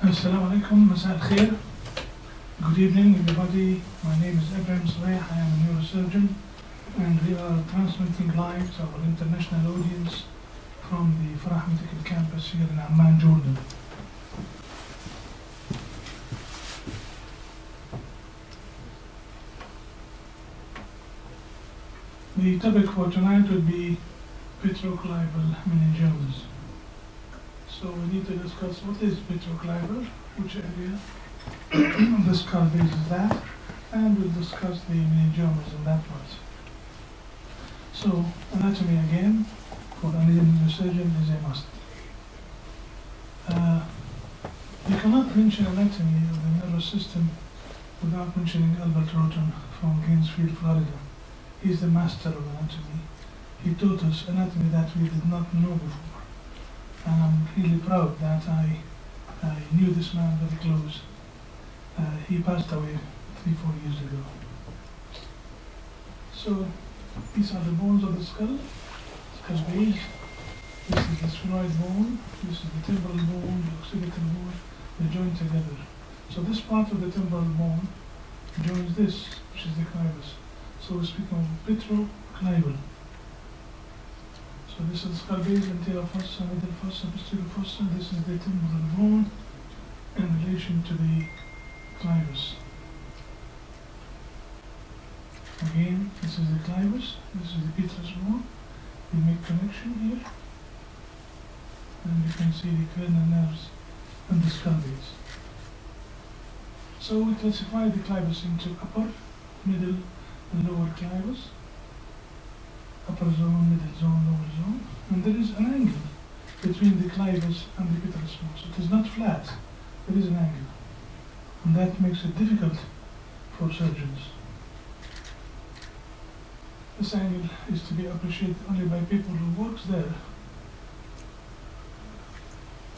Assalamu alaikum, Masa al khair. Good evening, everybody. My name is Ibrahim Sbeih. I am a neurosurgeon, and we are transmitting live to our international audience from the Farah Medical Campus here in Amman, Jordan. The topic for tonight would be petroclival meningiomas. So we need to discuss what is petroclival, which area skull base is that, and we'll discuss the meningiomas in that part. So anatomy again for any neurosurgeon is a must. Uh, you cannot mention anatomy of the nervous system without mentioning Albert Rhoton from Gainesville, Florida. He's the master of anatomy. He taught us anatomy that we did not know before. And I'm really proud that I, I knew this man very close. Uh, he passed away three, four years ago. So these are the bones of the skull, skull base. This is the sphenoid bone, this is the temporal bone, the occipital bone, they join together. So this part of the temporal bone joins this, which is the clivus. So speak of petroclival. So this is the skull base, anterior fossa, middle fossa, posterior fossa. This is the temporal bone in relation to the clivus. Again, this is the clivus, this is the petrous bone. We make connection here. And you can see the cranial nerves and the skull. So we classify the clivus into upper, middle, and lower clivus Upper zone, middle zone, lower zone. And there is an angle between the clivus and the petrous bone. So it is not flat, there is an angle. And that makes it difficult for surgeons. This angle is to be appreciated only by people who works there.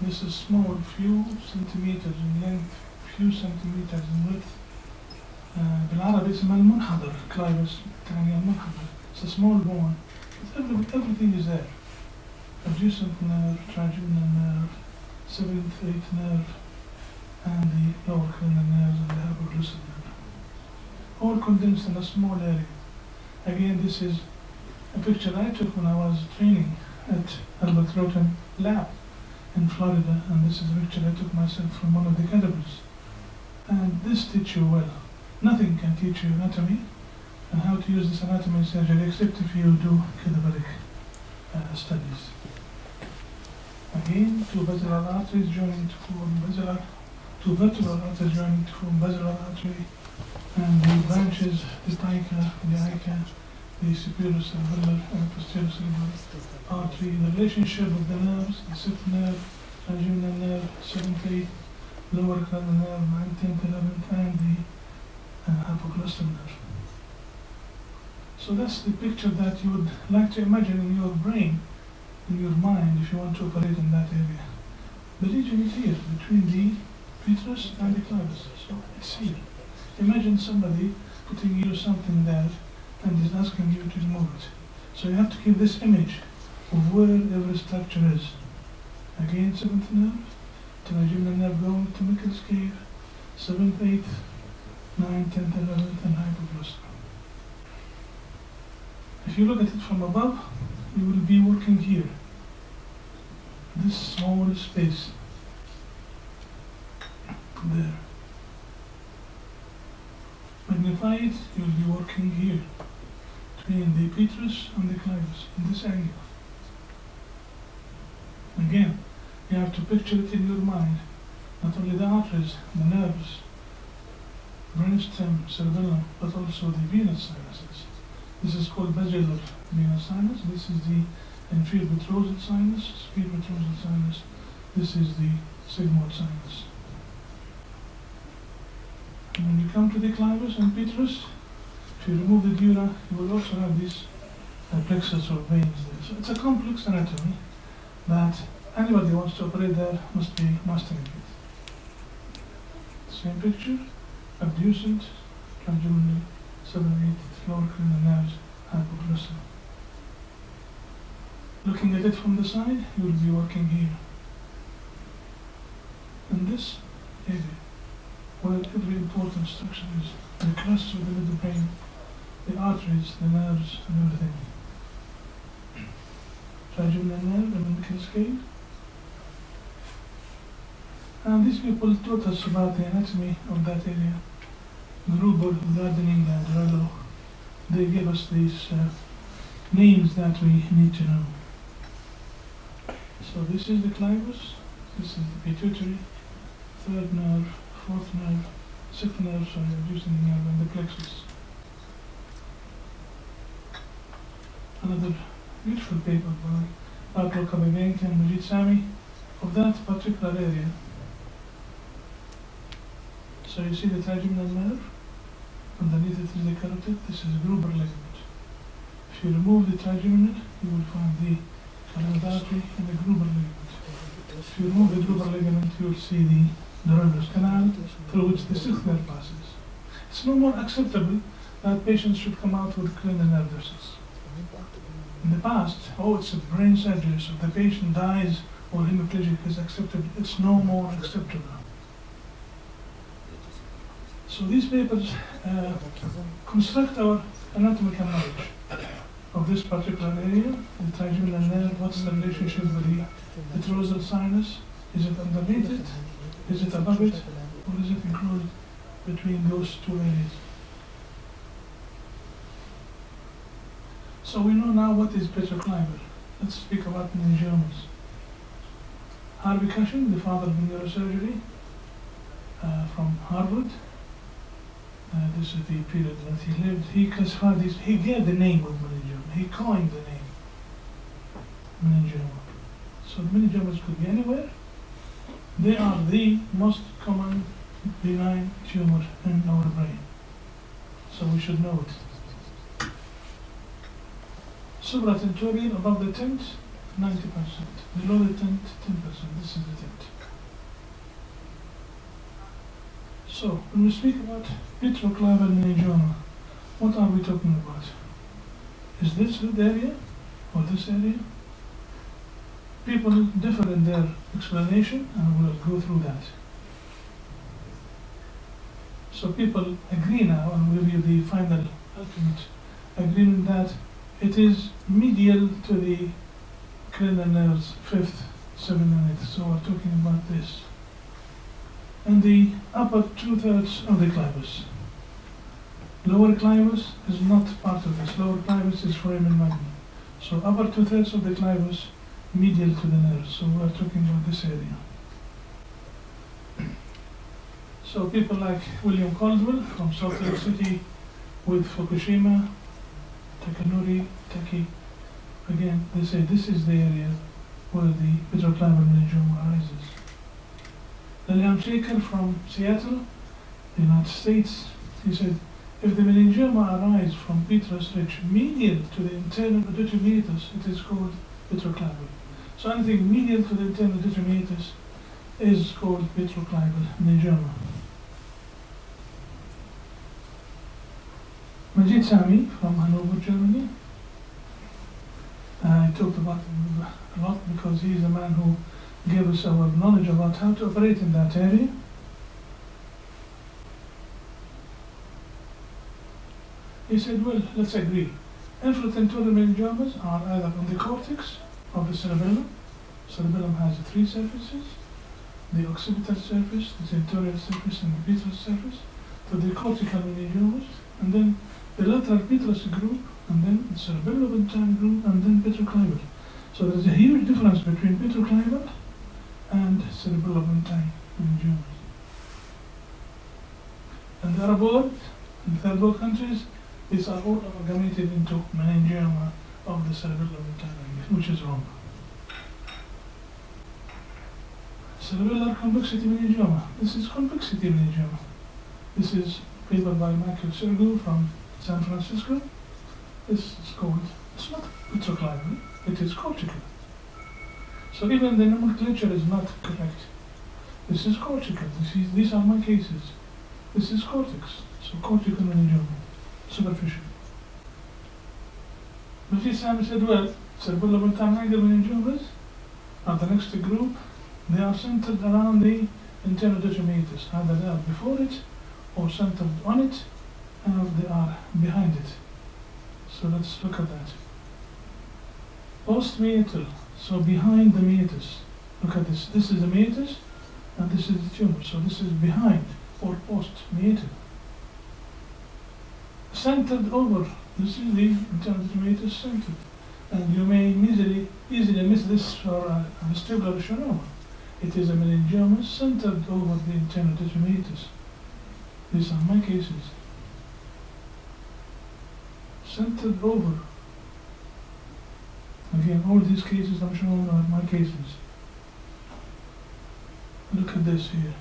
This is small, few centimeters in length, few centimeters in width. آه، بالعربي اسمها المنحدر clivus يعني المنحدر. it's a small bone. Every, everything is there. Abducent nerve, trigeminal nerve, seventh, eighth nerve, and the lower cranial nerves and the hypoglossal nerve. All condensed in a small area. Again, this is a picture I took when I was training at Albert Rhoton lab in Florida, and this is a picture I took myself from one of the cadavers. And this teach you well. Nothing can teach you anatomy and how to use this anatomy surgery except if you do cadaveric uh, studies. Again, two basilar arteries joining to form basilar, two vertebral arteries joining to form basilar artery, and the branches, the pica, the ica, the superior cerebellar and posterior cerebellar artery, the relationship of the nerves, the sixth nerve, trigeminal nerve, seventh, eighth, lower cranial nerve, ninth, tenth, eleventh, and the uh, hypoglossal nerve. So that's the picture that you would like to imagine in your brain, in your mind, if you want to operate in that area. The region is here, between the petrous and the clivus. So it's here. Imagine somebody putting you something there and is asking you to remove it. So you have to keep this image of where every structure is. Again, seventh nerve, trigeminal nerve going to Meckel's cave, seventh, eighth, ninth, tenth, eleventh, and hypoglossal. If you look at it from above, you will be working here. This small space. There. Magnify it, you will be working here. Between the petrous and the clivus, in this angle. Again, you have to picture it in your mind. Not only the arteries, the nerves, brainstem, cerebellum, but also the venous sinuses. This is called venous sinus. This is the inferior petrosal sinus, superior petrosal sinus. This is the sigmoid sinus. And when you come to the clivus and petrous, if you remove the dura, you will also have these uh, plexus or veins there. So it's a complex anatomy that anybody who wants to operate there must be mastering it. Same picture, abducent, trigeminal, 7 8 lower cranial nerves, hypoglossal. Looking at it from the side, you will be working here. And this area, where every important structure is. The cluster the brain, the arteries, the nerves, and everything. Trigeminal nerve, the umbilical scale. And these people taught us about the anatomy of that area. Gruber, Gardening, and Rello. They give us these uh, names that we need to know. So this is the clivus, this is the pituitary, third nerve, fourth nerve, sixth nerve, sorry, the nerve, and the plexus. Another beautiful paper by Dr. Kabagank and Madjid Samii of that particular area. So you see the trigeminal nerve, underneath it is the carotid, this is Gruber ligament. If you remove the trigeminal, you will find the carotid artery and the Gruber ligament. If you remove the Gruber ligament, you will see the Neuronus canal through which the sixth nerve passes. It's no more acceptable that patients should come out with cranial nerve vessels. In the past, oh, it's a brain surgery, so the patient dies or hemiplegic is acceptable. It's no more acceptable. So these papers uh, construct our anatomical knowledge of this particular area, the trigeminal nerve, what's the relationship with the petrosal sinus, is it underneath it, is it above it, or is it included between those two areas? So we know now what is petroclival. Let's speak about meningiomas. Harvey Cushing, the father of neurosurgery, uh, from Harvard, uh, this is the period that he lived. He classified these, he gave the name of meningioma. He coined the name meningioma. So meningiomas could be anywhere. They are the most common benign tumor in our brain. So we should know it. Supratentorial above the tent, 90%. Below the tent, 10%. This is the tent. So, when we speak about petroclival meningioma, what are we talking about? Is this the area or this area? People differ in their explanation and we'll go through that. So people agree now and we'll give the final ultimate agreement that it is medial to the cranial fifth, seventh, and eighth. So we're talking about this and the upper two-thirds of the clivus. Lower clivus is not part of this. Lower clivus is foramen magnum. So upper two-thirds of the clivus medial to the nerve. So we're talking about this area. So people like William Couldwell from Salt Lake City with Fukushima, Takanori, Taki, again, they say this is the area where the petroclival meningioma arises. William Sekhar from Seattle, the United States, he said, if the meningioma arises from petrous ridge medial to the internal auditory meatus, it is called petroclival. So anything medial to the internal auditory meatus is called petroclival meningioma. Madjid Samii from Hanover, Germany. I talked about him a lot because he is a man who gave us our knowledge about how to operate in that area. He said, well, let's agree. Infratentorial meningiomas are either on the cortex of the cerebellum. Cerebellum has three surfaces, the occipital surface, the tentorial surface, and the petrous surface. So the cortical meningiomas, and then the lateral petrous group, and then the cerebellopontine group, and then petroclival. So there's a huge difference between petroclival and cerebellopontine meningiomas. And there are both, in third world countries, these are all amalgamated into meningioma of the cerebellopontine, which is wrong. Cerebellar convexity meningioma. This is convexity meningioma. This is paper by Michael Sughrue from San Francisco. This is called, it's not petroclival, it is cortical. So even the nomenclature is not correct. This is cortical. This is, these are my cases. This is cortex. So cortical meningioma, superficial. Mufti Sami said, well, cerebellopontine angle meningiomas are the next group. They are centered around the internal meatus. Either they are before it, or centered on it, or they are behind it. So let's look at that. Post meatal, so behind the meatus. Look at this. This is the meatus, and this is the tumor. So this is behind or post meatal. Centered over. This is the internal meatus centered. And you may easily, easily miss this for a vestibular schwannoma. It is a meningioma centered over the internal meatus. These are my cases. Centered over. Again, all these cases I'm showing are my cases. Look at this here.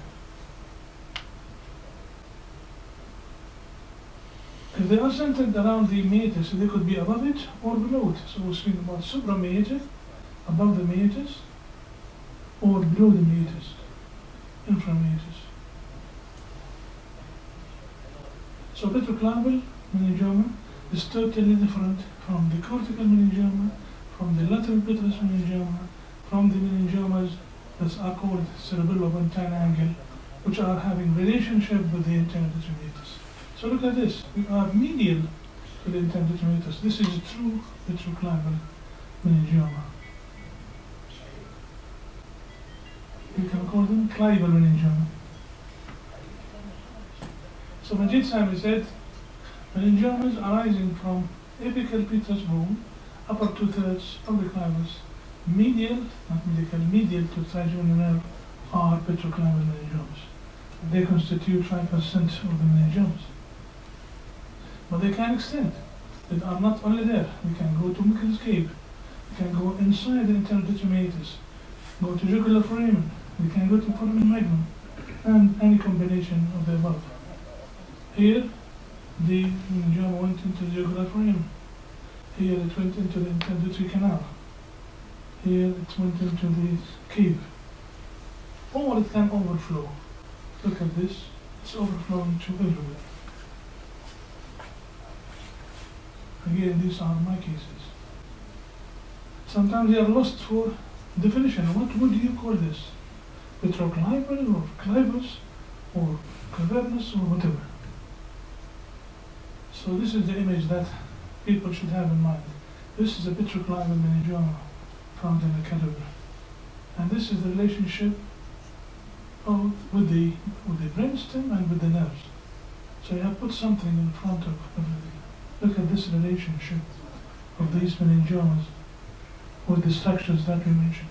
If they are centered around the meatus, they could be above it or below it. So we're speaking about suprameatus, above the meatus, or below the meatus, inframeatus. So petroclival meningioma is totally different from the cortical meningioma, from the lateral petrous meningioma, from the meningiomas that are called cerebellopontine angle, which are having relationship with the internal meatus. So look at this. We are medial to the internal meatus. This is a true petroclival meningioma. We can call them clival meningioma. So Madjid Samii said, meningiomas arising from apical petrous bone, upper two-thirds of the clivus, medial, not medial, medial to trigeminal nerve, are petroclival meningiomas. They constitute 5% of the meningiomas. But they can extend. They are not only there. We can go to Meckel's cave. We can go inside the internal meatus. Go to jugular foramen. We can go to foramen magnum. And any combination of the above. Here, the meningioma went into the jugular foramen. Here it went into the intenditory canal. Here it went into the cave. Or it can overflow. Look at this. It's overflowing to everywhere. Again, these are my cases. Sometimes they are lost for definition. What would you call this? Petroclival or clivus or cavernous or whatever. So this is the image that people should have in mind. This is a petroclival meningioma found in a cadaver. And this is the relationship of, with the with the brainstem and with the nerves. So you have put something in front of everything. Look at this relationship of these meningiomas with the structures that we mentioned.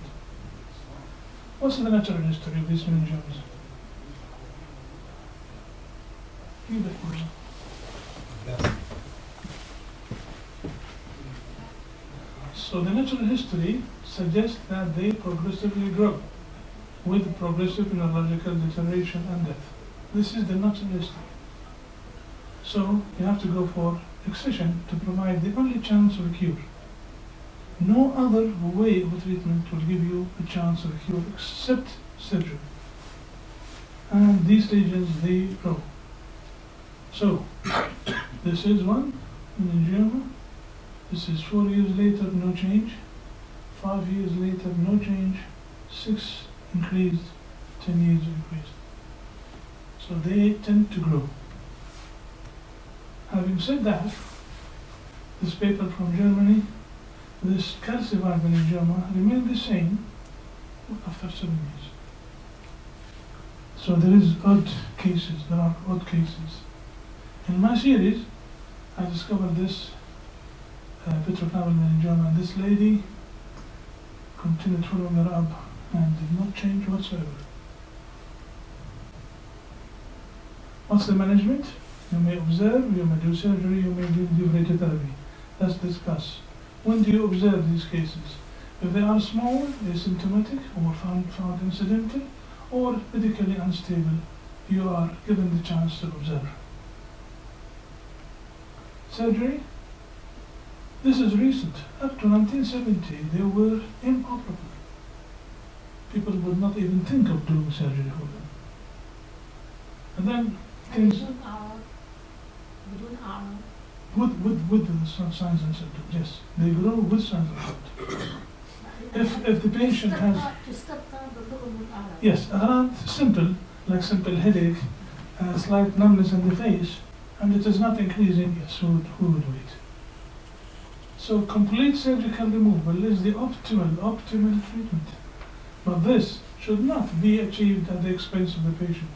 What's the natural history of? Give it for So the natural history suggests that they progressively grow with progressive neurological deterioration and death. This is the natural history. So you have to go for excision to provide the only chance of a cure. No other way of treatment will give you a chance of a cure except surgery. And these lesions, they grow. So, this is one in meningioma. This is four years later, no change. Five years later, no change. Six increased, ten years increased. So they tend to grow. Having said that, this paper from Germany, this calcified meningioma remained the same after seven years. So there is odd cases, there are odd cases. In my series, I discovered this uh, petroclival in and this lady continued following her up and did not change whatsoever. What's the management? You may observe, you may do surgery, you may do radiotherapy. Let's discuss. When do you observe these cases? If they are small, asymptomatic, or found, found incidental, or medically unstable, you are given the chance to observe. Surgery? This is recent. Up to 1970, they were inoperable. People would not even think of doing surgery for them. And then things with, with, with the signs and symptoms, yes. They will with signs and symptoms. if, if the patient has... Yes, a simple, like simple headache, uh, slight numbness in the face, and it is not increasing, yes, who would, who would wait? So complete surgical removal is the optimal, optimal treatment. But this should not be achieved at the expense of the patient.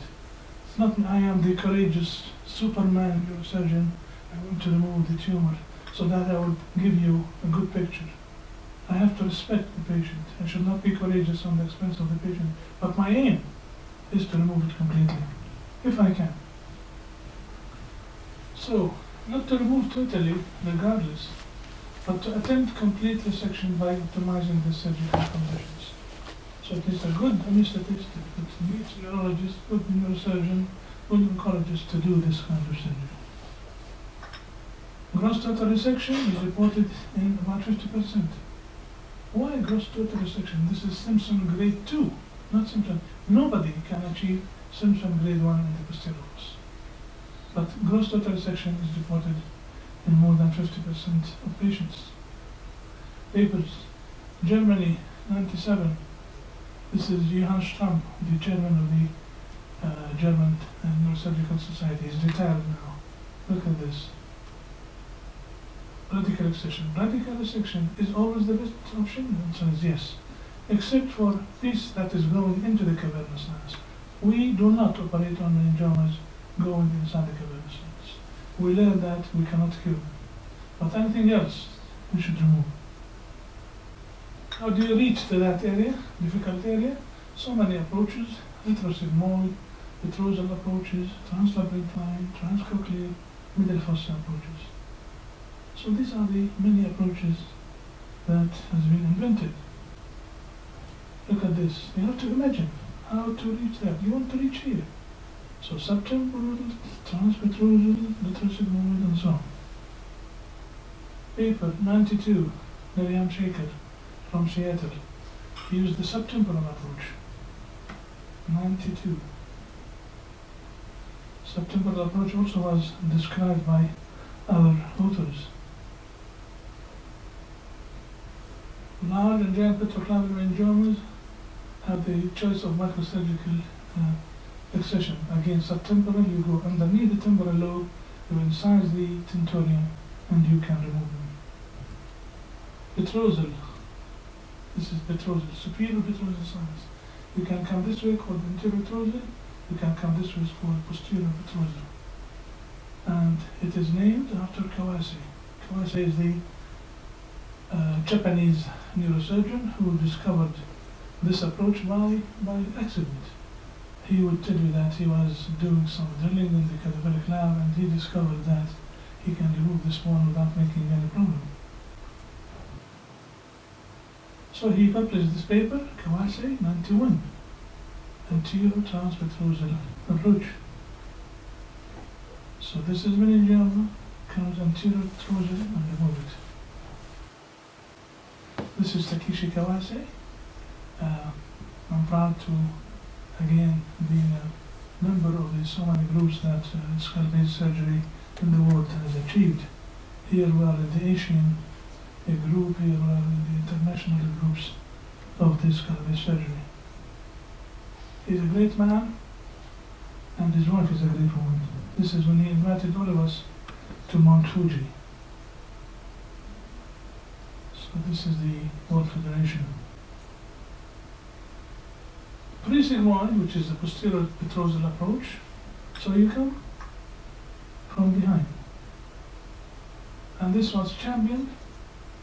It's not I am the courageous Superman neurosurgeon, I want to remove the tumor so that I will give you a good picture. I have to respect the patient. I should not be courageous on the expense of the patient. But my aim is to remove it completely, if I can. So, not to remove totally, regardless, but to attempt complete resection by optimizing the surgical conditions. So it needs a good anesthetist, it needs a neurologist, good neurosurgeon, good oncologist to do this kind of surgery. Gross total resection is reported in about 50%. Why gross total resection? This is Simpson grade 2, not Simpson. Nobody can achieve Simpson grade 1 in the posterior. But gross total resection is reported in more than 50% of patients. Papers, Germany, 97. This is Johann Schramm, the chairman of the uh, German uh, Neurosurgical Society. He's retired now. Look at this. Radical excision. Radical excision is always the best option. The answer is yes. Except for this that is going into the cavernous sinus. We do not operate on meningiomas going inside the cavernous sinus. We learn that we cannot cure them. But anything else, we should remove. How do you reach to that area, difficult area? So many approaches, retrosigmoid, petrosal approaches, translabyrinthine, transcochlear, middle fossa approaches. So these are the many approaches that has been invented. Look at this. You have to imagine how to reach that. You want to reach here. So subtemporal, transpetrosal, retrosigmoid, and so on. Paper 92, Miriam Sekhar from Seattle. Used the subtemporal approach. 92. Subtemporal approach also was described by other authors. Large and giant petroclival meningiomas have the choice of microsurgical uh, excision. Again, subtemporal, you go underneath the temporal lobe, you incise the tentorium, and you can remove them. Petrosal, this is petrosal, superior petrosal sinus. You can come this way called petrosal, you can come this way called posterior petrosal. And it is named after Kawase. Kawase is the uh, Japanese neurosurgeon who discovered this approach by, by accident. He would tell you that he was doing some drilling in the cadaveric lab and he discovered that he can remove this bone without making any problem. So he published this paper, Kawase 91, anterior transpetrosal approach. So this is meningioma, comes anterior trosal and remove it. This is Takeshi Kawase. Uh, I'm proud to again be a member of the so many groups that uh, skull-based surgery in the world has achieved. Here we are in the Asian a group, here the international groups of this skull-based surgery. He's a great man and his wife is a great woman. This is when he invited all of us to Mount Fuji. So this is the World Federation. Pre-sigmoid, which is the posterior petrosal approach. So you come from behind. And this was championed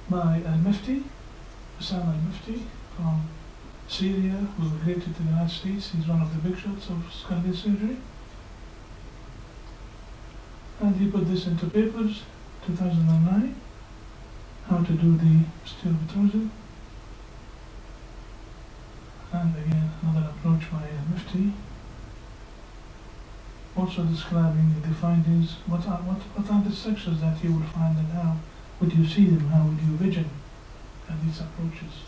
by Al-Mefty, Ossama Al-Mefty from Syria, who migrated to the United States. He's one of the big shots of skull surgery. And he put this into papers, 2009, how to do the steel petrosal. And again, another approach by Al-Mefty. Also describing the findings, what are, what, what are the structures that you will find and how would you see them, how would you vision uh, these approaches.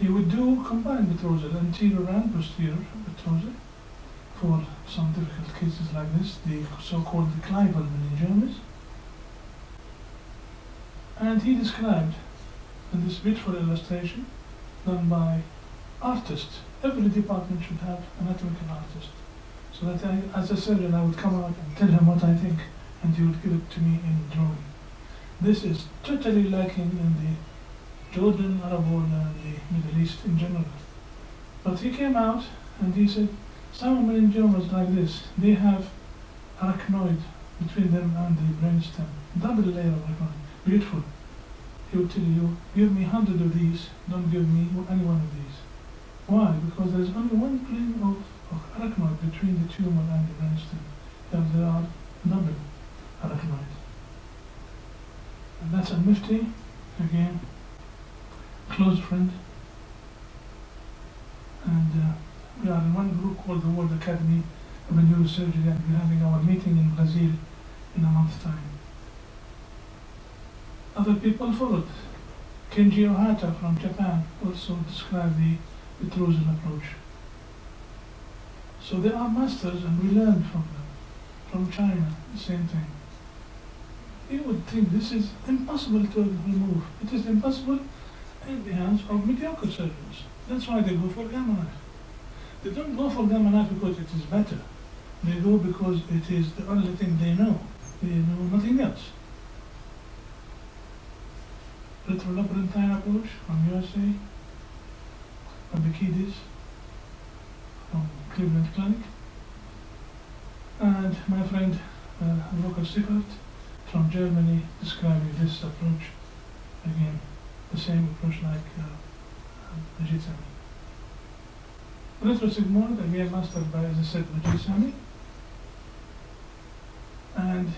He would do combined petrosal, anterior and posterior petrosal, for some difficult cases like this, the so-called clival meningiomas. And he described in this beautiful illustration done by artist. Every department should have an anatomical artist. So that I, as a surgeon, I would come out and tell him what I think, and he would give it to me in drawing. This is totally lacking in the Jordan, Arab world, and the Middle East in general. But he came out and he said, some meningiomas like this, they have arachnoid between them and the brainstem, double layer of arachnoid, beautiful. He would tell you, give me hundred of these, don't give me any one of these. Why? Because there is only one plane of, of arachnoid between the tumor and the brainstem, and there are double arachnoid. And that's a Mefty, again, close friend. And uh, we are in one group called the World Academy of Neurosurgery, and we're having our meeting in Brazil in a month's time. Other people followed. Kenji Ohata from Japan also described the Petrosian approach. So they are masters, and we learn from them. From China, the same thing. You would think this is impossible to remove. It is impossible in the hands of mediocre surgeons. That's why they go for gamma knife. They don't go for gamma knife because it is better. They go because it is the only thing they know. They know nothing else. Retrolabyrinthine approach from USA, from Bikidis, from Cleveland Clinic, and my friend uh, Volker Seifert from Germany describing this approach again, the same approach like uh, Madjid Samii. Retrosigmoid, again mastered by, as I said, Madjid. And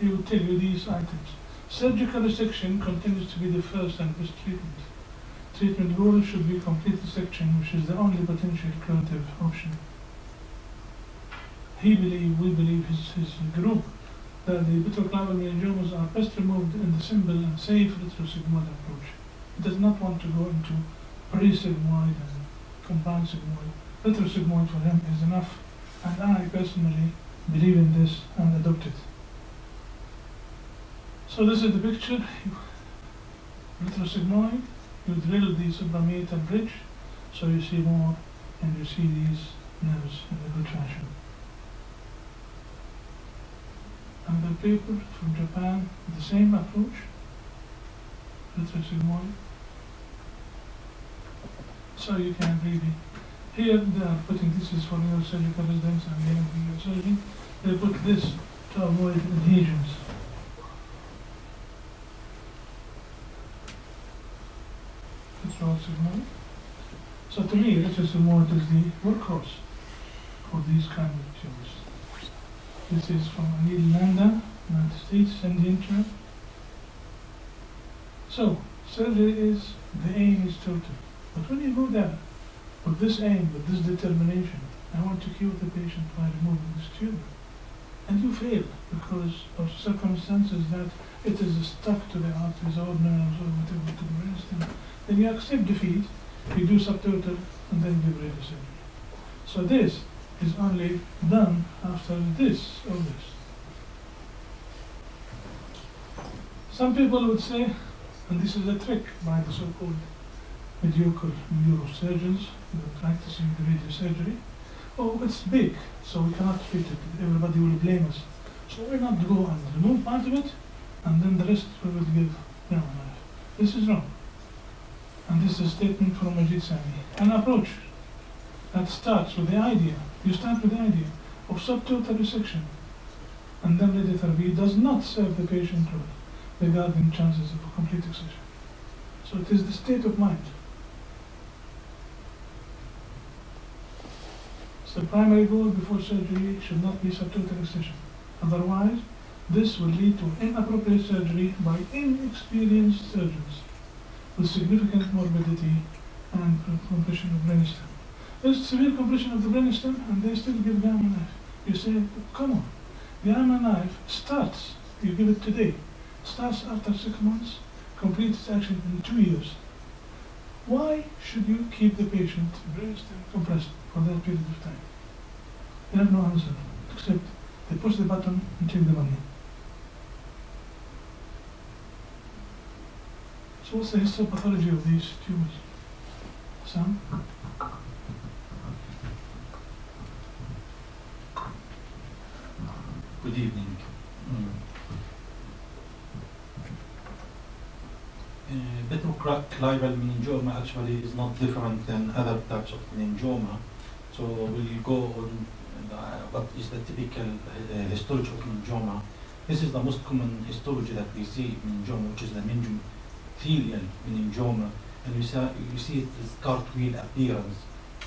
he will tell you these items. Surgical resection continues to be the first and best treatment. Treatment goal should be complete resection, which is the only potential curative option. He believe, we believe, his, his group, that the meningiomas are best removed in the simple and safe retrosigmoid approach. He does not want to go into pre-sigmoid and combined sigmoid. Retrosigmoid for him is enough, and I personally believe in this and adopt it. So this is the picture. Retrosigmoid, you drill the suprameatal bridge, so you see more, and you see these nerves in a good fashion. Another paper from Japan, the same approach, retrosigmoid. So you can really, here they are putting, this is for neurosurgical residents and young neurosurgery, they put this to avoid adhesions. So to me, retrosigmoid is the workhorse for these kind of tumors. This is from Anil Nanda, United States, Indian chap. So, surgery is, the aim is total. But when you go there, with this aim, with this determination, I want to cure the patient by removing this tumor. And you fail because of circumstances that it is stuck to the arteries or nerves or whatever the. Then you accept defeat, you do subtotal, and then give radiosurgery. So this is only done after this or this. Some people would say, and this is a trick by the so-called mediocre neurosurgeons who are practicing the radiosurgery, oh, it's big, so we cannot treat it. Everybody will blame us. So why not go and remove part of it, and then the rest we will give them. This is wrong. And this is a statement from Madjid Samii. An approach that starts with the idea you start with the idea of subtotal resection, and then radiotherapy does not serve the patient well regarding chances of a complete excision. So it is the state of mind. The primary goal before surgery should not be subtotal excision. Otherwise, this will lead to inappropriate surgery by inexperienced surgeons with significant morbidity and compression of brainstem. There's severe compression of the brainstem and they still give gamma knife. You say, come on. Gamma knife starts, you give it today, starts after six months, completes its action in two years. Why should you keep the patient brainstem compressed for that period of time? They have no answer, except they push the button and take the money. So what's the histopathology of these tumors? Sam? Good evening. Mm. Uh, Petroclival meningioma actually is not different than other types of meningioma. So we'll go on uh, what is the typical uh, histology of meningioma. This is the most common histology that we see in meningioma, which is the meningothelial meningioma. And you see, you see it is cartwheel appearance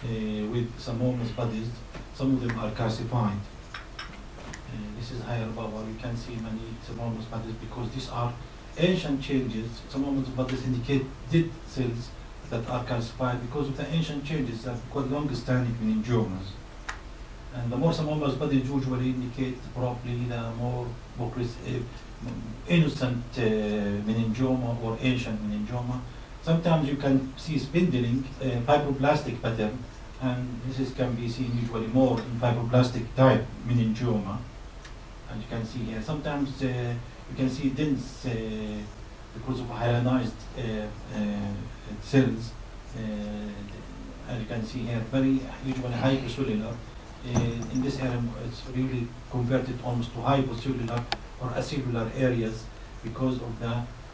uh, with some psammoma bodies. Some of them are calcified. This is higher above, you can see many psammoma bodies because these are ancient changes. Psammoma bodies indicate dead cells that are calcified because of the ancient changes that quite long-standing meningiomas. And the more psammoma bodies usually indicate probably the more progressive, innocent uh, meningioma or ancient meningioma. Sometimes you can see spindling, uh, fibroblastic pattern, and this is, can be seen usually more in fibroblastic type meningioma as you can see here. Sometimes uh, you can see dense uh, because of hyalinized uh, cells. As you can see here, very usually hypercellular. In this area, it's really converted almost to hypocellular or acellular areas because of the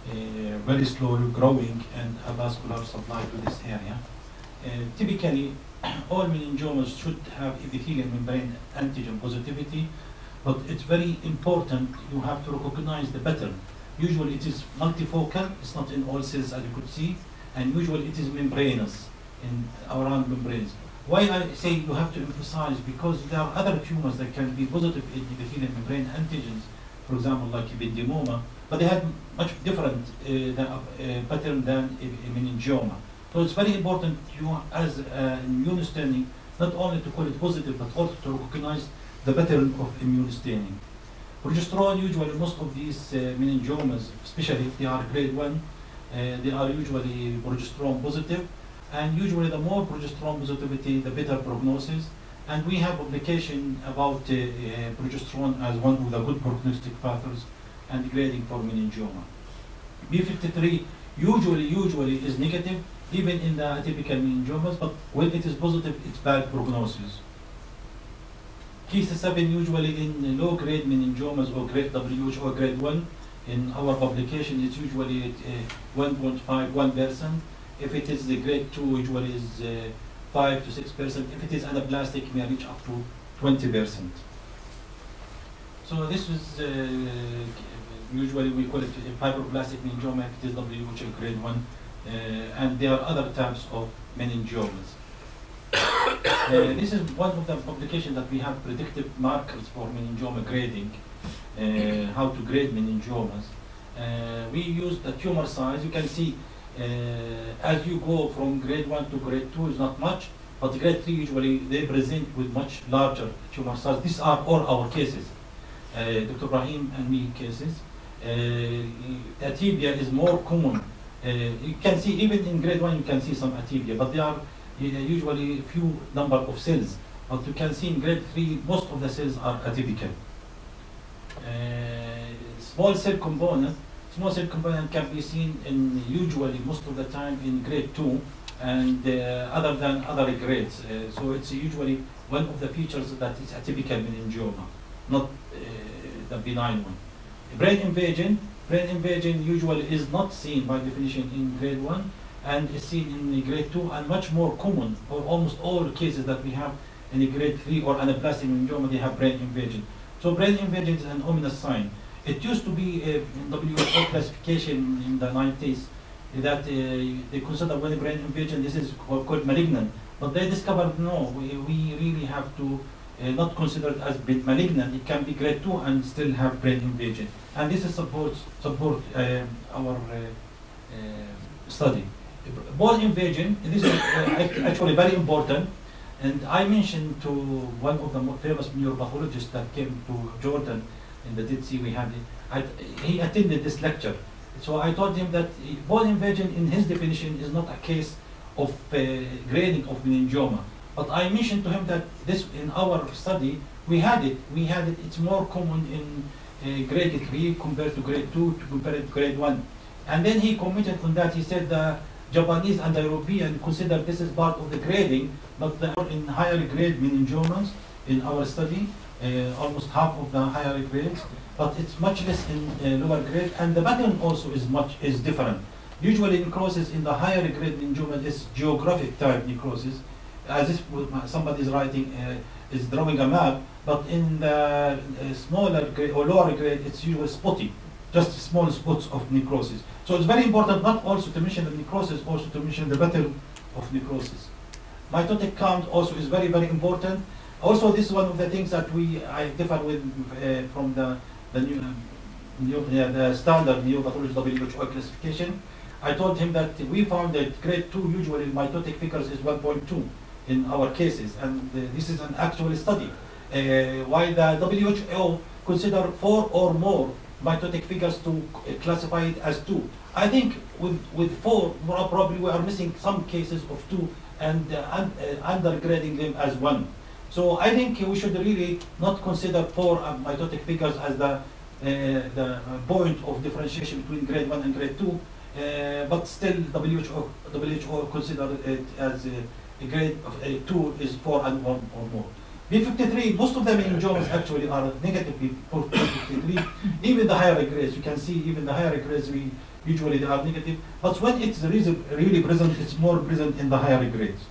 uh, very slowly growing and avascular supply to this area. Uh, typically, all meningiomas should have epithelial membrane antigen positivity but it's very important, you have to recognize the pattern. Usually it is multifocal, it's not in all cells as you could see, and usually it is membranous, in around membranes. Why I say you have to emphasize, because there are other tumors that can be positive in the epithelial membrane antigens, for example like ependymoma, but they have much different uh, than, uh, pattern than a, meningioma. So it's very important you, as uh, immune staining, not only to call it positive, but also to recognize the pattern of immune staining. Progesterone, usually most of these uh, meningiomas, especially if they are grade 1, uh, they are usually progesterone positive, and usually the more progesterone positivity, the better prognosis. And we have publication about uh, uh, progesterone as one of the good prognostic factors and grading for meningioma. P53 usually, usually is negative, even in the atypical meningiomas, but when it is positive, it's bad prognosis. Ki-67 usually in low grade meningiomas or grade WH or grade 1. In our publication, it's usually uh, 1.5, 1%. If it is the grade 2, usually is uh, 5 to 6%. If it is anaplastic, it may reach up to 20%. So this is uh, usually we call it fibroblastic meningioma it is WH grade 1. Uh, and there are other types of meningiomas. Uh, this is one of the publications that we have predictive markers for meningioma grading, uh, how to grade meningiomas. Uh, we use the tumor size. You can see uh, as you go from grade 1 to grade 2 is not much, but grade 3 usually they present with much larger tumor size. These are all our cases, uh, Dr. Ibrahim and me cases. Uh, is more common. you can see even in grade 1 you can see some atypia, but they are usually few number of cells. But you can see in grade 3, most of the cells are atypical. Uh, small cell component, small cell component can be seen in usually most of the time in grade 2 and uh, other than other grades. Uh, so it's usually one of the features that is atypical in meningioma, not uh, the benign one. Brain invasion, brain invasion usually is not seen by definition in grade 1 and is seen in grade 2 and much more common for almost all cases that we have in grade 3 or anaplastic meningioma, they have brain invasion. So brain invasion is an ominous sign. It used to be a WHO classification in the 90s that uh, they consider when brain invasion, this is called malignant. But they discovered no, we, we really have to uh, not consider it as malignant. It can be grade 2 and still have brain invasion. And this is support, support uh, our uh, uh, study bone invasion, this is uh, actually very important. And I mentioned to one of the famous neuropathologists that came to Jordan in the Dead Sea, we had, I, he attended this lecture. So I told him that bone invasion in his definition is not a case of uh, grading of meningioma. But I mentioned to him that this in our study, we had it. We had it, it's more common in uh, grade 3 compared to grade 2 to compared to grade 1. And then he commented on that, he said that Japanese and European consider this is part of the grading, but they are in higher grade meningiomas in our study, uh, almost half of the higher grades, but it's much less in uh, lower grade, and the pattern also is much is different. Usually necrosis in the higher grade in meningioma is geographic type necrosis, as if somebody is writing, uh, is drawing a map, but in the uh, smaller grade or lower grade, it's usually spotty, just small spots of necrosis. So it's very important not also to mention the necrosis, also to mention the pattern of necrosis. Mitotic count also is very, very important. Also, this is one of the things that we I differ with uh, from the the new, new yeah, the standard neuropathology WHO classification. I told him that we found that grade 2 usually mitotic figures is 1.2 in our cases, and uh, this is an actual study. Uh, the WHO consider four or more mitotic figures to classify it as two. I think with, with four, probably we are missing some cases of two and uh, un, uh, undergrading them as one. So I think we should really not consider four mitotic figures as the, uh, the point of differentiation between grade 1 and grade 2, uh, but still WHO, WHO consider it as uh, a grade of uh, 2 is 4 and 1 or more. P53, most of them in Jones actually are negative for P53, even the higher grades, you can see even the higher grades, we usually they are negative, but when it's really, really present, it's more present in the higher grades.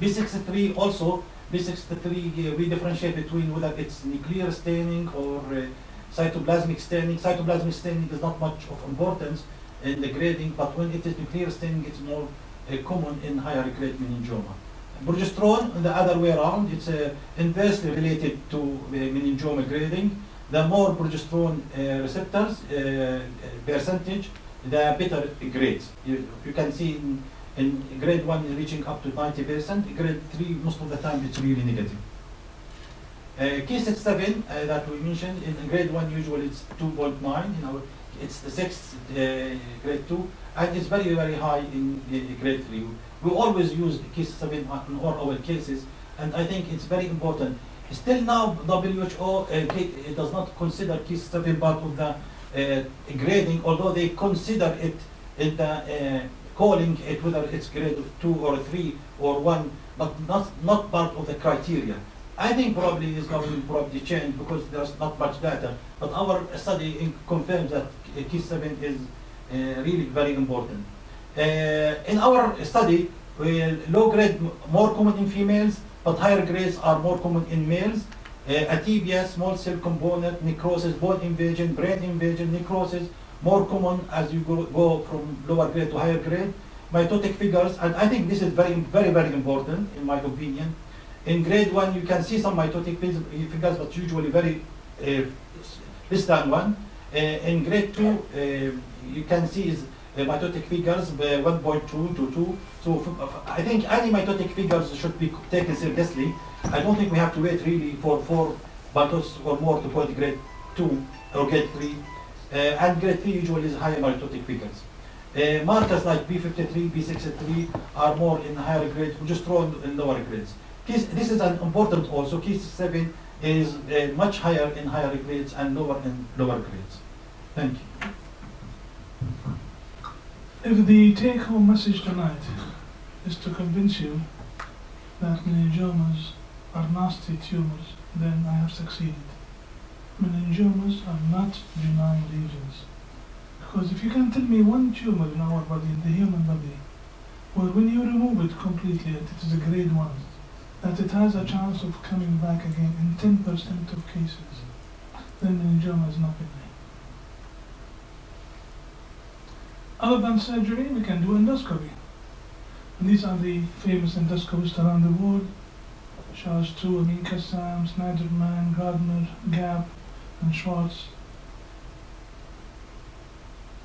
P63 also, P63 uh, we differentiate between whether it's nuclear staining or uh, cytoplasmic staining. Cytoplasmic staining is not much of importance in the grading, but when it is nuclear staining, it's more uh, common in higher grade meningioma. Progesterone, the other way around, it's uh, inversely related to uh, meningioma grading. The more progesterone uh, receptors uh, percentage, the better grades. You, you can see in, in grade 1 reaching up to 90%, grade 3 most of the time it's really negative. Uh, Ki-67 uh, that we mentioned in grade 1 usually it's 2.9, you know, it's the sixth uh, grade 2 and it's very very high in uh, grade 3. We always use K7 in all our cases and I think it's very important. Still now WHO uh, ca- does not consider case 7 part of the uh, grading although they consider it in the uh, calling it whether it's grade 2 or 3 or 1 but not, not part of the criteria. I think probably is going to probably change because there's not much data, but our study confirms that K7 is uh, really very important. Uh, in our study, low grade more common in females, but higher grades are more common in males. Uh, atypia, small cell component, necrosis, bone invasion, brain invasion, necrosis, more common as you go, go from lower grade to higher grade. Mitotic figures, and I think this is very, very, very important in my opinion. In grade one, you can see some mitotic figures, but usually very uh, less than one. Uh, in grade two, uh, you can see is mitotic figures uh, 1.2 to 2. So I think any mitotic figures should be taken seriously. I don't think we have to wait really for four mitosis or more to to grade 2 or grade 3. Uh, and grade 3 usually is higher mitotic figures. Uh, markers like P53, P63 are more in higher grades, just progesterone in lower grades. Case, this is an important also. Case 7 is uh, much higher in higher grades and lower in lower grades. Thank you. If the take-home message tonight is to convince you that meningiomas are nasty tumors, then I have succeeded. Meningiomas are not benign lesions. Because if you can tell me one tumor in our body, in the human body, where when you remove it completely, it is a grade 1, that it has a chance of coming back again in 10% of cases, then meningioma is not benign. Other than surgery, we can do endoscopy. And these are the famous endoscopists around the world. Charles II, Amin Kassam, Snyderman, Gardner, Gaab, and Schwartz.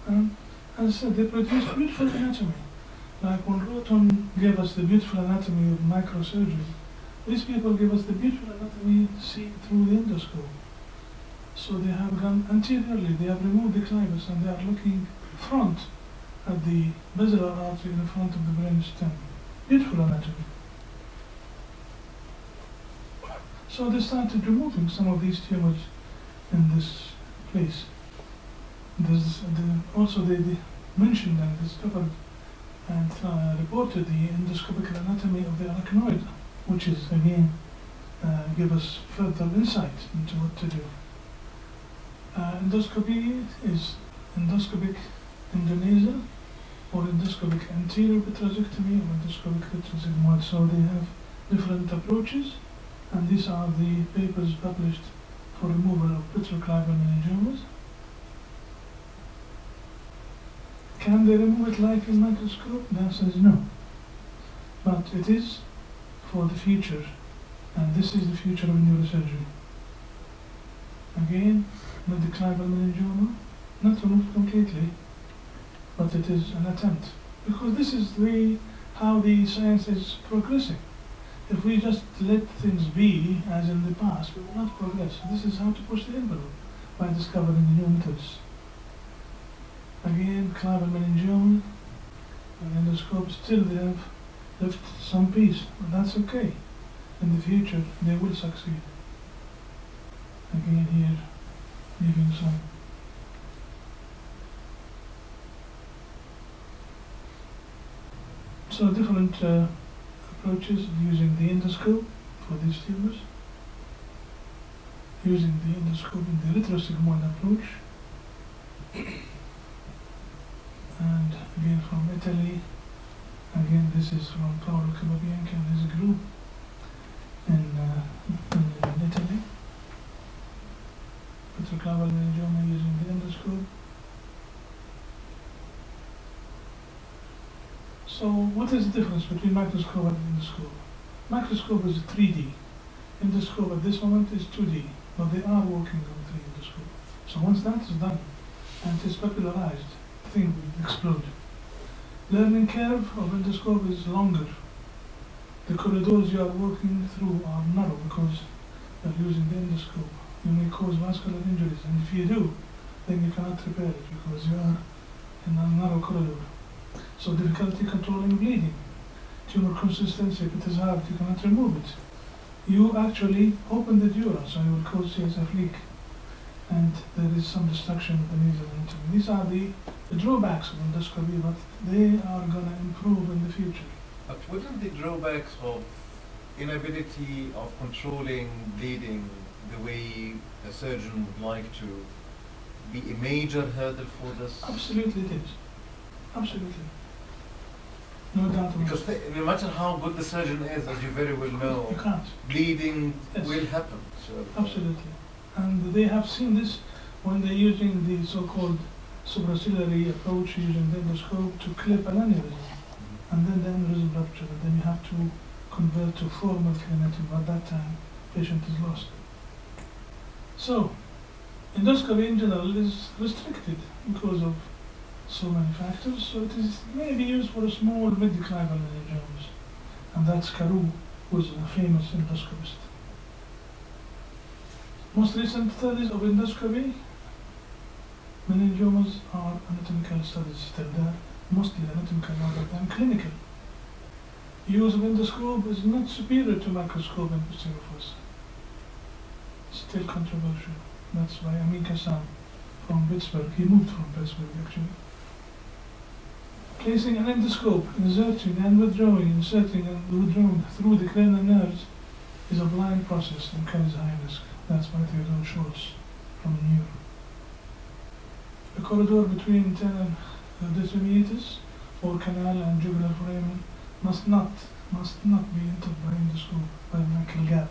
And as I said, they produce beautiful anatomy. Like when Rhoton gave us the beautiful anatomy of microsurgery, these people give us the beautiful anatomy seen through the endoscope. So they have gone anteriorly, they have removed the clivus and they are looking front at the basilar artery in the front of the brain stem. Beautiful anatomy. So they started removing some of these tumors in this place. The, also they, they mentioned and discovered and uh, reported the endoscopic anatomy of the arachnoid, which is again uh, give us further insight into what to do. Uh, endoscopy is endoscopic endonasal or endoscopic anterior petrosectomy or endoscopic retrosigmoid. So they have different approaches, and these are the papers published for removal of petroclival meningiomas. Can they remove it like in microscope? The answer is no. But it is for the future, and this is the future of neurosurgery. Again, mid-clival meningioma, not removed completely, but it is an attempt. Because this is the how the science is progressing. If we just let things be as in the past, we will not progress. This is how to push the envelope by discovering new methods. Again, clival meningioma, and endoscope still they have left some piece, but that's okay. In the future, they will succeed. Again here, leaving some. So different uh, approaches using the endoscope for these tumors, using the endoscope in the retrosigmoid approach, and again from Italy, again this is from Paolo Cappabianca and his group in, uh, in, Italy, meningioma using the endoscope. So what is the difference between microscope and endoscope? Microscope is 3D. Endoscope at this moment is 2D, but they are working on 3D endoscope. So once that is done and it is popularized, the thing will explode. Learning curve of endoscope is longer. The corridors you are working through are narrow because you're using the endoscope. You may cause vascular injuries, and if you do, then you cannot repair it because you are in a narrow corridor. So difficulty controlling bleeding. Tumor consistency, if it is hard, you cannot remove it. You actually open the dura, so you will cause CSF leak. And there is some destruction of the nasal anatomy. These are the, the drawbacks of endoscopy, but they are going to improve in the future. But wouldn't the drawbacks of inability of controlling bleeding the way a surgeon would like to be a major hurdle for this? Absolutely it is. Absolutely. No doubt about Because it. the- no matter how good the surgeon is, as you very well know, You can't. bleeding Yes. will happen. So, uh, Absolutely. And they have seen this when they're using the so-called supraciliary approach using the endoscope to clip an aneurysm. Mm-hmm. And then the aneurysm rupture, and then you have to convert to formal craniectomy. At that time, patient is lost. So, endoscopy in general is restricted because of so many factors. So it is maybe used for a small mid-clival meningiomas. And that's Carrau, who's a famous endoscopist. Most recent studies of endoscopy, meningiomas are anatomical studies still there, mostly anatomical rather than clinical. Use of endoscope is not superior to microscope in fossa. Still controversial. That's why Amin Kassam from Pittsburgh, he moved from Pittsburgh actually. Placing an endoscope, inserting and withdrawing, inserting and withdrawing through the cranial nerves is a blind process and carries high risk. That's by Theodore Schwartz from New York. The corridor between internal uh, determinatus or canal and jugular foramen must not must not be entered by endoscope by Michael Gaab.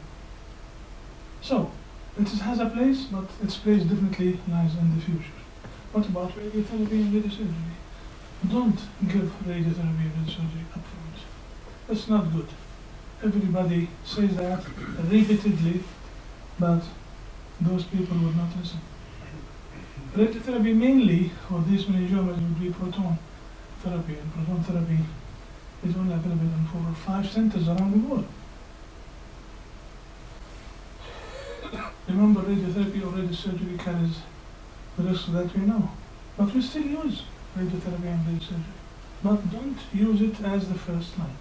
So it has a place, but its place definitely lies in the future. What about radiotherapy and radiosurgery? Don't give radiotherapy and radiosurgery upfront. That's not good. Everybody says that repeatedly, but those people would not listen. Radiotherapy mainly for these meningiomas would be proton therapy, and proton therapy is only available in four or five centers around the world. Remember, radiotherapy or radiosurgery carries the risks that we know, but we still use radiotherapy and radiosurgery. But don't use it as the first line.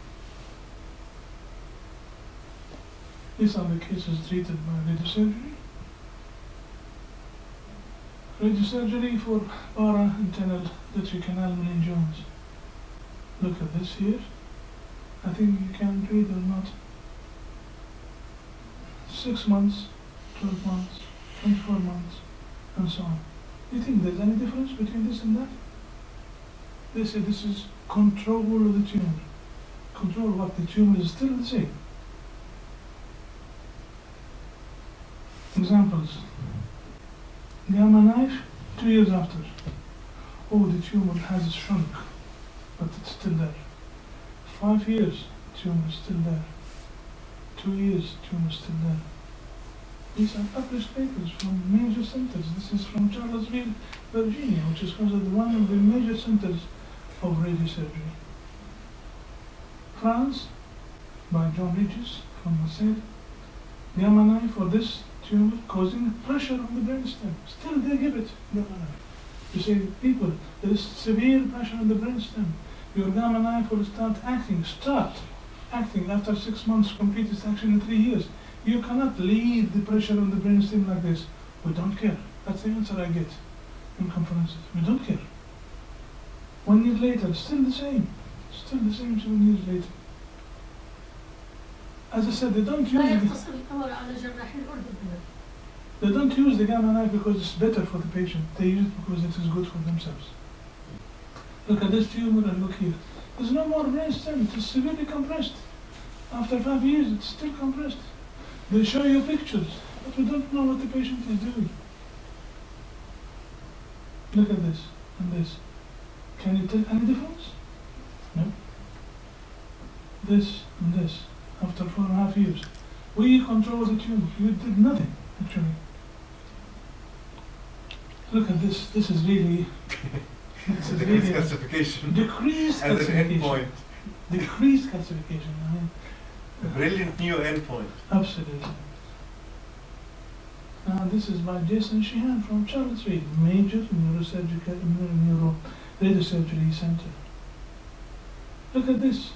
These are the cases treated by radiosurgery. Radiosurgery for para-internal retrocanal meningiomas. Look at this here. I think you can read or not. Six months, 12 months, 24 months, and so on. Do you think there's any difference between this and that? They say this is control of the tumor. Control of what the tumor is still the same. Examples. Gamma knife, two years after. Oh, the tumor has shrunk, but it's still there. Five years, tumor is still there. Two years, tumor is still there. These are published papers from major centers. This is from Charlottesville, Virginia, which is considered one of the major centers of radiosurgery. France, by John Regis from Marseille. Gamma knife for this tumor causing pressure on the brainstem. Still they give it gamma knife. You say, people, there is severe pressure on the brainstem. Your gamma knife will start acting, start acting after six months, complete its action in three years. You cannot leave the pressure on the brainstem like this. We don't care. That's the answer I get in conferences. We don't care. One year later, still the same. Still the same seven years later. As I said, they don't use They don't use the gamma knife because it's better for the patient. They use it because it is good for themselves. Look at this tumor and look here. There's no more brain stem. It is severely compressed. After five years, it's still compressed. They show you pictures, but we don't know what the patient is doing. Look at this and this. Can you tell any difference? No. This and this. After four and a half years, we control the tumor. You did nothing, actually. Look at this. This is really. this is the really a classification decreased as an calcification. endpoint. Decreased calcification. I mean, A brilliant new endpoint. Absolutely. Now this is by Jason Sheehan from Charlottesville, major neurosurgical neuro radiosurgery center. Look at this.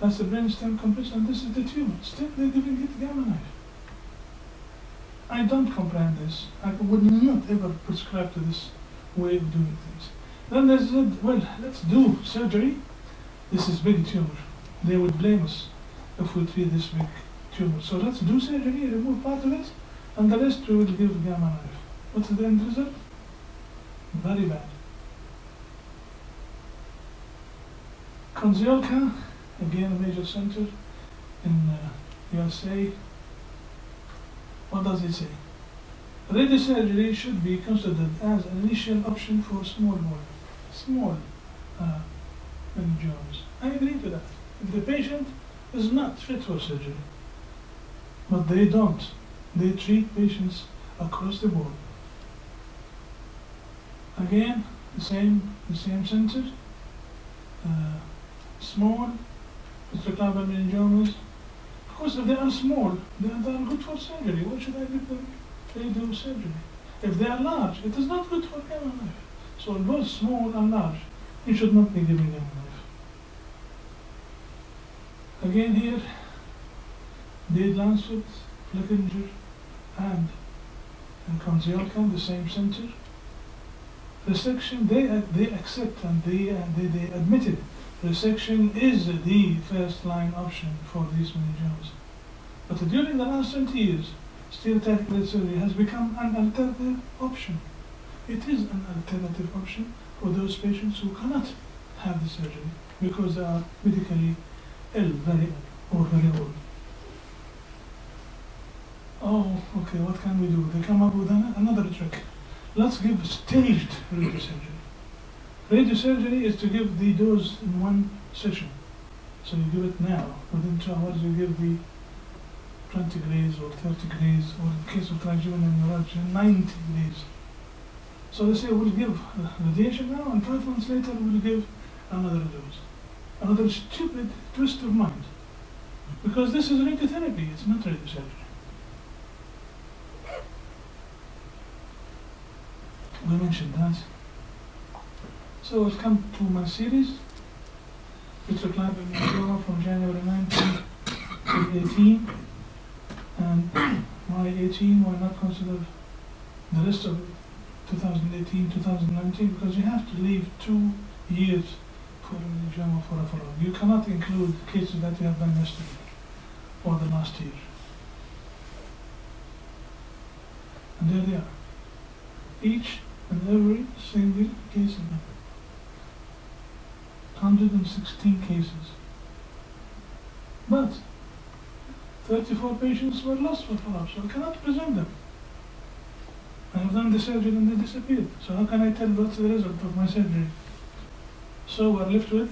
That's the brainstem compression, this is the tumor. Still they're giving it gamma knife. I don't comprehend this. I would not ever prescribe to this way of doing things. Then they said, well, let's do surgery. This is big tumor. They would blame us if we treat this big tumor. So let's do surgery, remove part of it, and the rest we will give gamma knife. What's the end result? Very bad. Kondziolka, again a major center in uh, USA. What does it say? Radiosurgery should be considered as an initial option for small volume, small uh, angiomas. I agree to that. If the patient is not fit for surgery. But they don't. They treat patients across the board. Again, the same, the same center. Uh, small, retroclavian meningiomas. Of course, if they are small, they are, they good for surgery. Why should I give them? They do surgery. If they are large, it is not good for gamma knife. So both small and large, you should not be giving them life. Again here, Dade Lunsford, Flickinger, and, and Kondziolka, the same center. Resection, they, uh, they accept and they, uh, they, they admitted resection is the first line option for these meningiomas. But during the last 20 years, stereotactic surgery has become an alternative option. It is an alternative option for those patients who cannot have the surgery because they are medically ill, very ill, or very old. Oh, okay, what can we do? They come up with an, another trick. Let's give staged radiosurgery. Radiosurgery is to give the dose in one session. So you give it now. Within two hours, you give the 20 grays or 30 grays, or in case of trigeminal neuralgia, 90 grays. So they say we'll give radiation now, and five months later we'll give another dose. Another stupid twist of mind. Because this is radiotherapy, it's not radiosurgery. We mentioned that. So I've come to my series. It's a climb in Angola from January 19 to 18. And why 18? Why not consider the rest of 2018, 2019? Because you have to leave two years for meningioma for a follow-up. You cannot include cases that you have done yesterday or the last year. And there they are. Each and every single case them. 116 cases. But 34 patients were lost for follow-up, so I cannot present them. I have done the surgery and they disappeared. So how can I tell what's the result of my surgery? So we're left with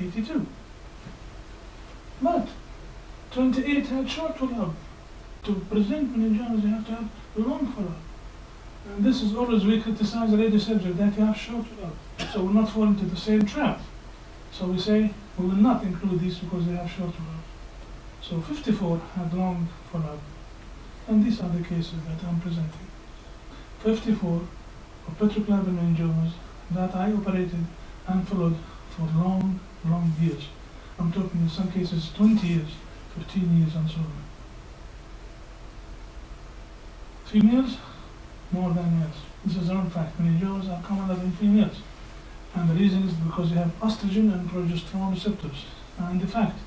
82. But 28 had short follow-up. To present meningiomas, you have to have long follow-up. And this is always we criticize radio surgery that you have short follow-up. So we'll not fall into the same trap. So we say we will not include these because they have short follow-up. So 54 had long follow-up. And these are the cases that I'm presenting. 54 of petroclival meningiomas that I operated and followed for long, long years. I'm talking in some cases 20 years, 15 years and so on. Females, more than males. This is a known fact. Meningiomas are commoner in females. And the reason is because you have estrogen and progesterone receptors. And the fact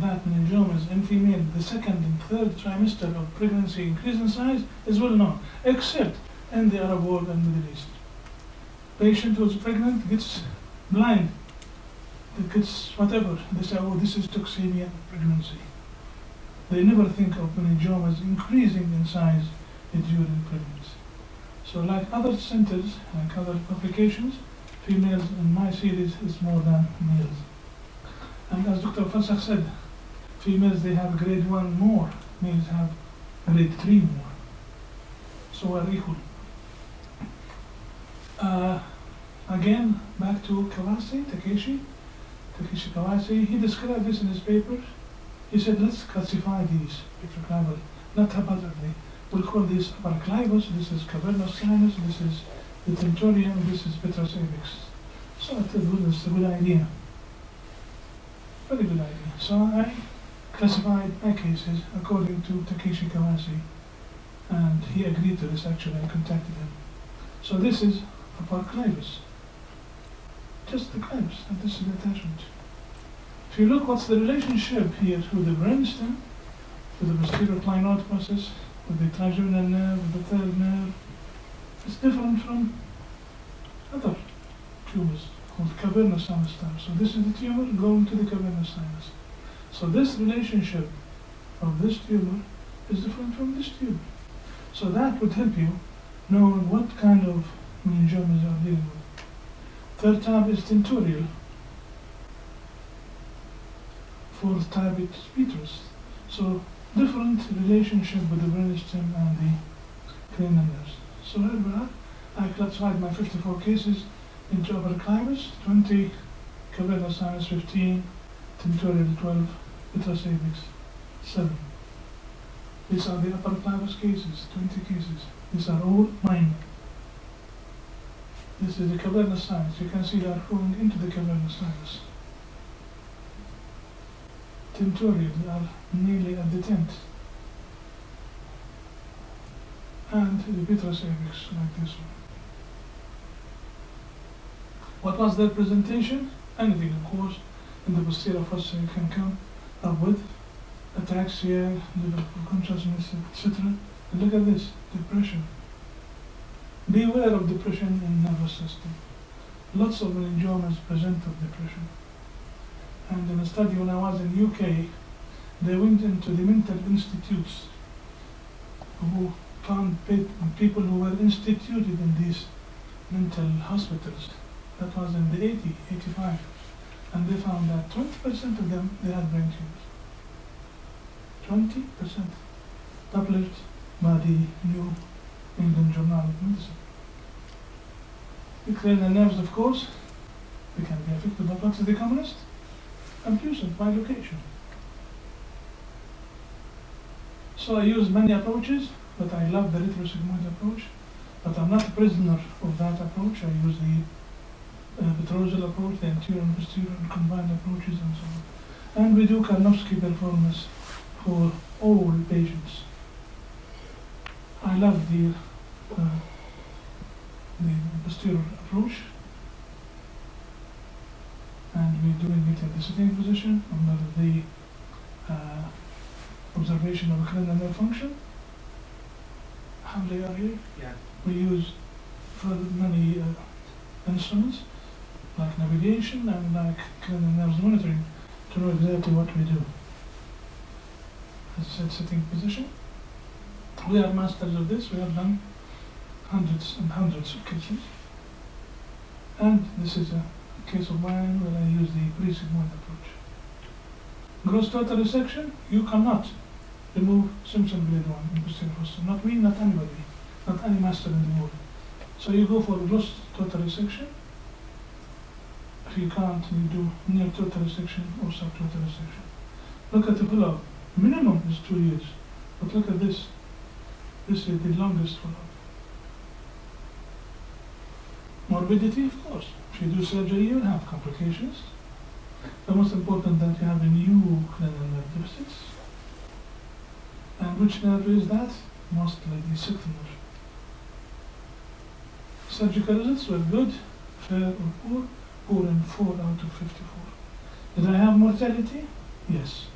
that meningiomas in female, the second and third trimester of pregnancy increase in size is well known, except in the Arab world and Middle East. Patient who's pregnant gets blind, it gets whatever. They say, oh, this is toxemia pregnancy. They never think of meningiomas increasing in size during pregnancy. So like other centers, like other publications, females in my series is more than males. And as Dr. Falsak said, females they have grade 1 more, males have grade 3 more. So we're equal. Uh, again, back to Kawase, Takeshi. Takeshi Kawase, he described this in his paper. He said, let's classify these petroclival, not haphazardly. We'll call this paraclivus, this is cavernous sinus, this is the tentorium, this is petrous apex. So I thought this is a good idea. Very good idea. So I classified my cases according to Takeshi Kawase, and he agreed to this actually, I contacted him. So this is a paraclivus. Just the clivus, and this is the attachment. If you look what's the relationship here with the brainstem, with the posterior clinoid process, with the trigeminal nerve, with the third nerve, it's different from other tumors called cavernous sinus tumor. So this is the tumor going to the cavernous sinus. So this relationship of this tumor is different from this tumor. So that would help you knowing what kind of meningiomas you are dealing with. Third type is tentorial. Fourth type is petrous. So different relationship with the brainstem and the cranial nerves. So here we are. I classified my 54 cases into upper clivus, 20 cavernous sinus, 15 tentorial, 12 petrous apex, 7. These are the upper climbers cases, 20 cases. These are all mine. This is the cavernous sinus. You can see they are going into the cavernous sinus. Tentorial are nearly at the tent. And the petrous apex like this one. What was their presentation? Anything, of course, in the posterior fossa you can come up with ataxia, developmental consciousness, etc. And look at this, depression. Beware of depression in nervous system. Lots of meningiomas present of depression. And in a study when I was in UK, they went into the mental institutes who found people who were instituted in these mental hospitals. That was in the 80, 85. And they found that 20% of them, they had brain tumors. 20% published by the New England Journal of Medicine. The cranial nerves, of course, they can be affected, but what's the commonest? Abducent by location. So I use many approaches, but I love the retrosigmoid approach. But I'm not a prisoner of that approach. I use the uh, petrosal approach, the anterior and posterior and combined approaches and so on. And we do Karnofsky performance for all patients. I love the uh, the posterior approach. And we're doing it in the sitting position under the uh, observation of cranial nerve function. How they are here? Yeah. We use for many uh, instruments like navigation and like nerves monitoring to know exactly what we do. As I said, sitting position. We are masters of this. We have done hundreds and hundreds of cases. And this is a case of mine where I use the pre-sigmoid approach. Gross total resection, you cannot remove Simpson grade 1 in posterior fossa. Not me, not anybody, not any master in the world. So you go for gross total resection. If you can't, you do near total resection or subtotal resection. Look at the follow-up. Minimum is two years. But look at this. This is the longest follow-up. Morbidity, of course. If you do surgery, you will have complications. The most important that you have a new nerve deficits. And which nerve is that? Mostly the sixth nerve. Surgical results were good, fair or poor, poor in 4 out of 54. Did I have mortality? Yes.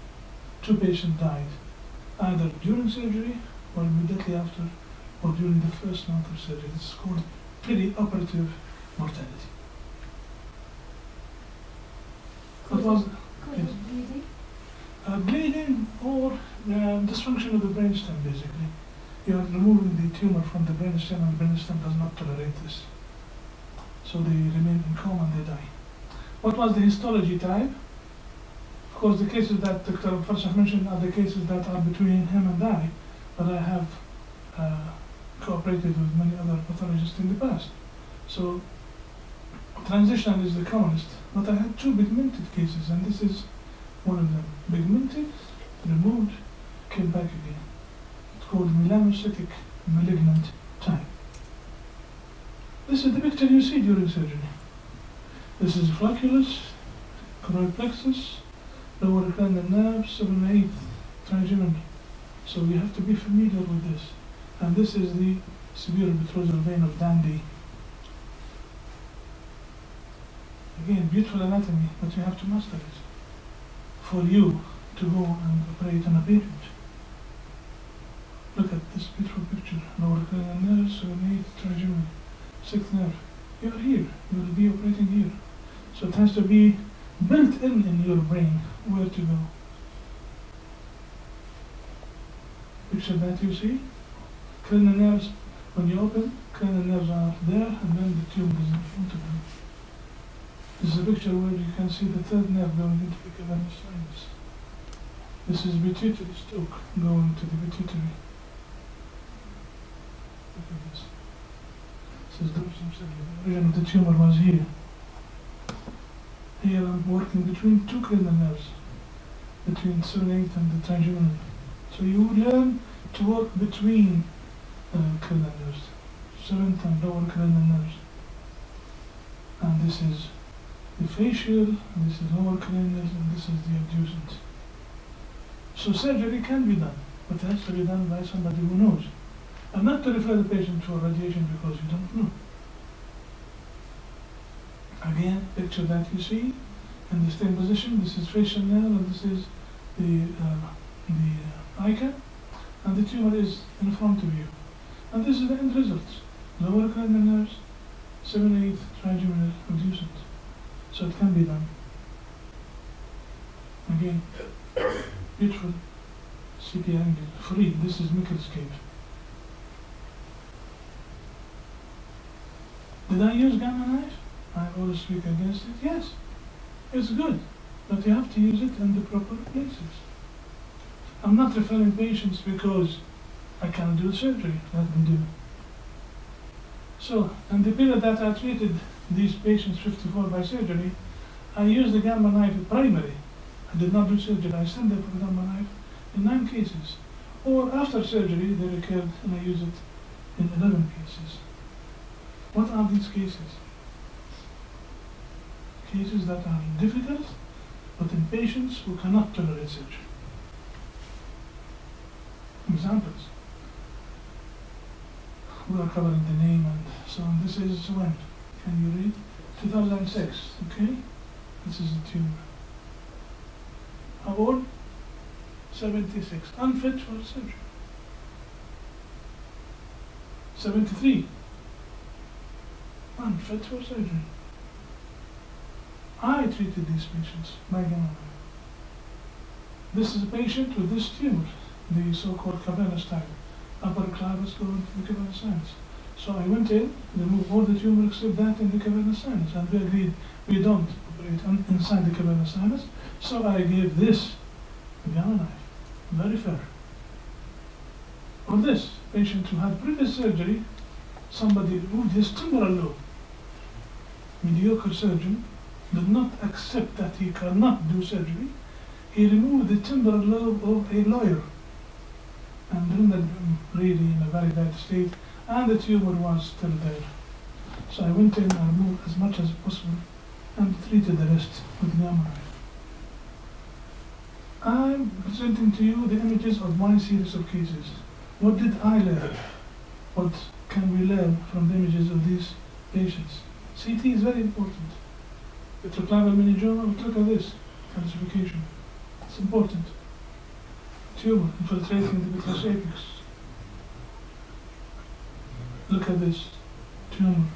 Two patients died, either during surgery or immediately after or during the first month of surgery. This is called perioperative mortality. What was Cause of bleeding. Uh, bleeding or um, dysfunction of the brainstem, basically. You are removing the tumor from the brainstem, and the brainstem does not tolerate this. So they remain in coma and they die. What was the histology type? Of course, the cases that Dr. Farsah mentioned are the cases that are between him and I, but I have uh, cooperated with many other pathologists in the past. So transition is the commonest, but I had two pigmented cases, and this is one of them. Pigmented, removed, came back again. It's called melanocytic malignant type. This is the picture you see during surgery. This is flocculus, choroid plexus, lower cranial nerve, 7 8 trigeminal. So you have to be familiar with this. And this is the superior petrosal vein of Dandy. Again, beautiful anatomy, but you have to master it for you to go and operate on a. Look at this beautiful picture. Lower cranial nerve, 7 8 trigeminal, sixth nerve. You are here. You will be operating here. So it has to be built in in your brain where to go. Picture that you see. Cranial nerves, when you open, cranial nerves are there and then the tube is in front of them. This is a picture where you can see the third nerve going into the cavernous sinus. This is pituitary stalk going to the pituitary. Look at this. This is. The origin of the tumor was here. Here I'm working between two cranial nerves, between 7 8 and the trigeminal. So you learn to work between uh, cranial nerves, seventh and lower cranial nerves. And this is the facial, this is lower cranial, and this is the abducent. So surgery can be done, but it has to be done by somebody who knows. And not to refer the patient for radiation because you don't know. Again, picture that you see in the same position. This is facial nerve, and this is the uh, the uh, ICA, and the tumor is in front of you. And this is the end result. Lower cranial nerves, 7 8 trigeminal abducent. So it can be done. Again, beautiful CP angle, free. This is microscope. Did I use gamma knife? I always speak against it. Yes, it's good, but you have to use it in the proper places. I'm not referring patients because I can't do surgery. Let me do. So, in the period that I treated these patients 54 by surgery, I used the gamma knife primary. I did not do surgery. I sent them for the gamma knife in nine cases. Or after surgery, they recurred and I used it in 11 cases. What are these cases? Cases that are difficult, but in patients who cannot tolerate surgery. Examples. We are covering the name and so on. This is when? You read? 2006, okay? This is the tumor. How old? 76. Unfit for surgery. 73. Unfit for surgery. I treated these patients gamma. This is a patient with this tumor, the so-called Cabana style. Upper clivus going to the cavernous sinus. So I went in, removed all the tumor except that in the cavernous sinus, and we agreed we don't operate on, inside the cavernous sinus. So I gave this gamma knife. Very fair. Or this patient who had previous surgery, somebody removed his temporal lobe. Mediocre surgeon did not accept that he cannot do surgery. He removed the temporal lobe of a lawyer and rendered him um, really in a very bad state, and the tumor was still there. So I went in and removed as much as possible and treated the rest with knife. I'm presenting to you the images of my series of cases. What did I learn? What can we learn from the images of these patients? CT is very important. Petroclival meningioma, look at this, calcification. It's important. Tumor infiltrating the petrous apex. Look at this, tumor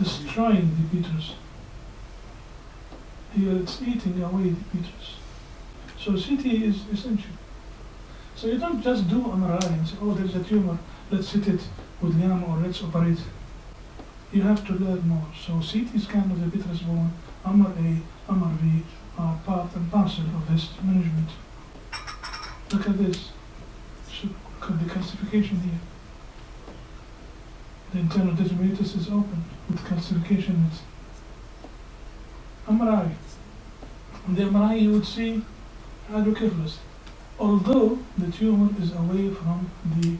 destroying the uterus. Here it's eating away the uterus. So CT is essential. So you don't just do MRI and say, oh, there's a tumor, let's hit it with gamma or let's operate. You have to learn more. So CT scan of the petrous bone, MRA, MRV are part and parcel of this management. Look at this. So the calcification here. The internal determinatus is open with calcification in it. MRI. In the MRI you would see hydrocephalus, although the tumor is away from the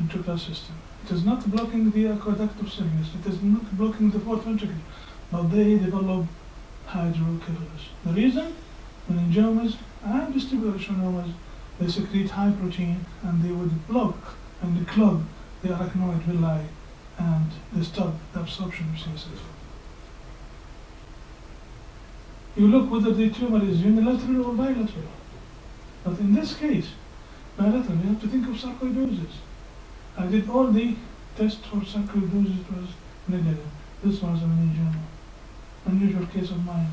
ventricular system. It is not blocking the aqueduct of Sylvius, it is not blocking the fourth ventricle, but they develop hydrocephalus. The reason? Meningiomas and vestibular schwannomas, they secrete high protein and they would block and clog the arachnoid villi and they stop the absorption CSF. You look whether the tumor is unilateral or bilateral. But in this case, bilateral, you have to think of sarcoidosis. I did all the tests for sarcoidosis, was negative. This was a meningioma. Unusual case of mine.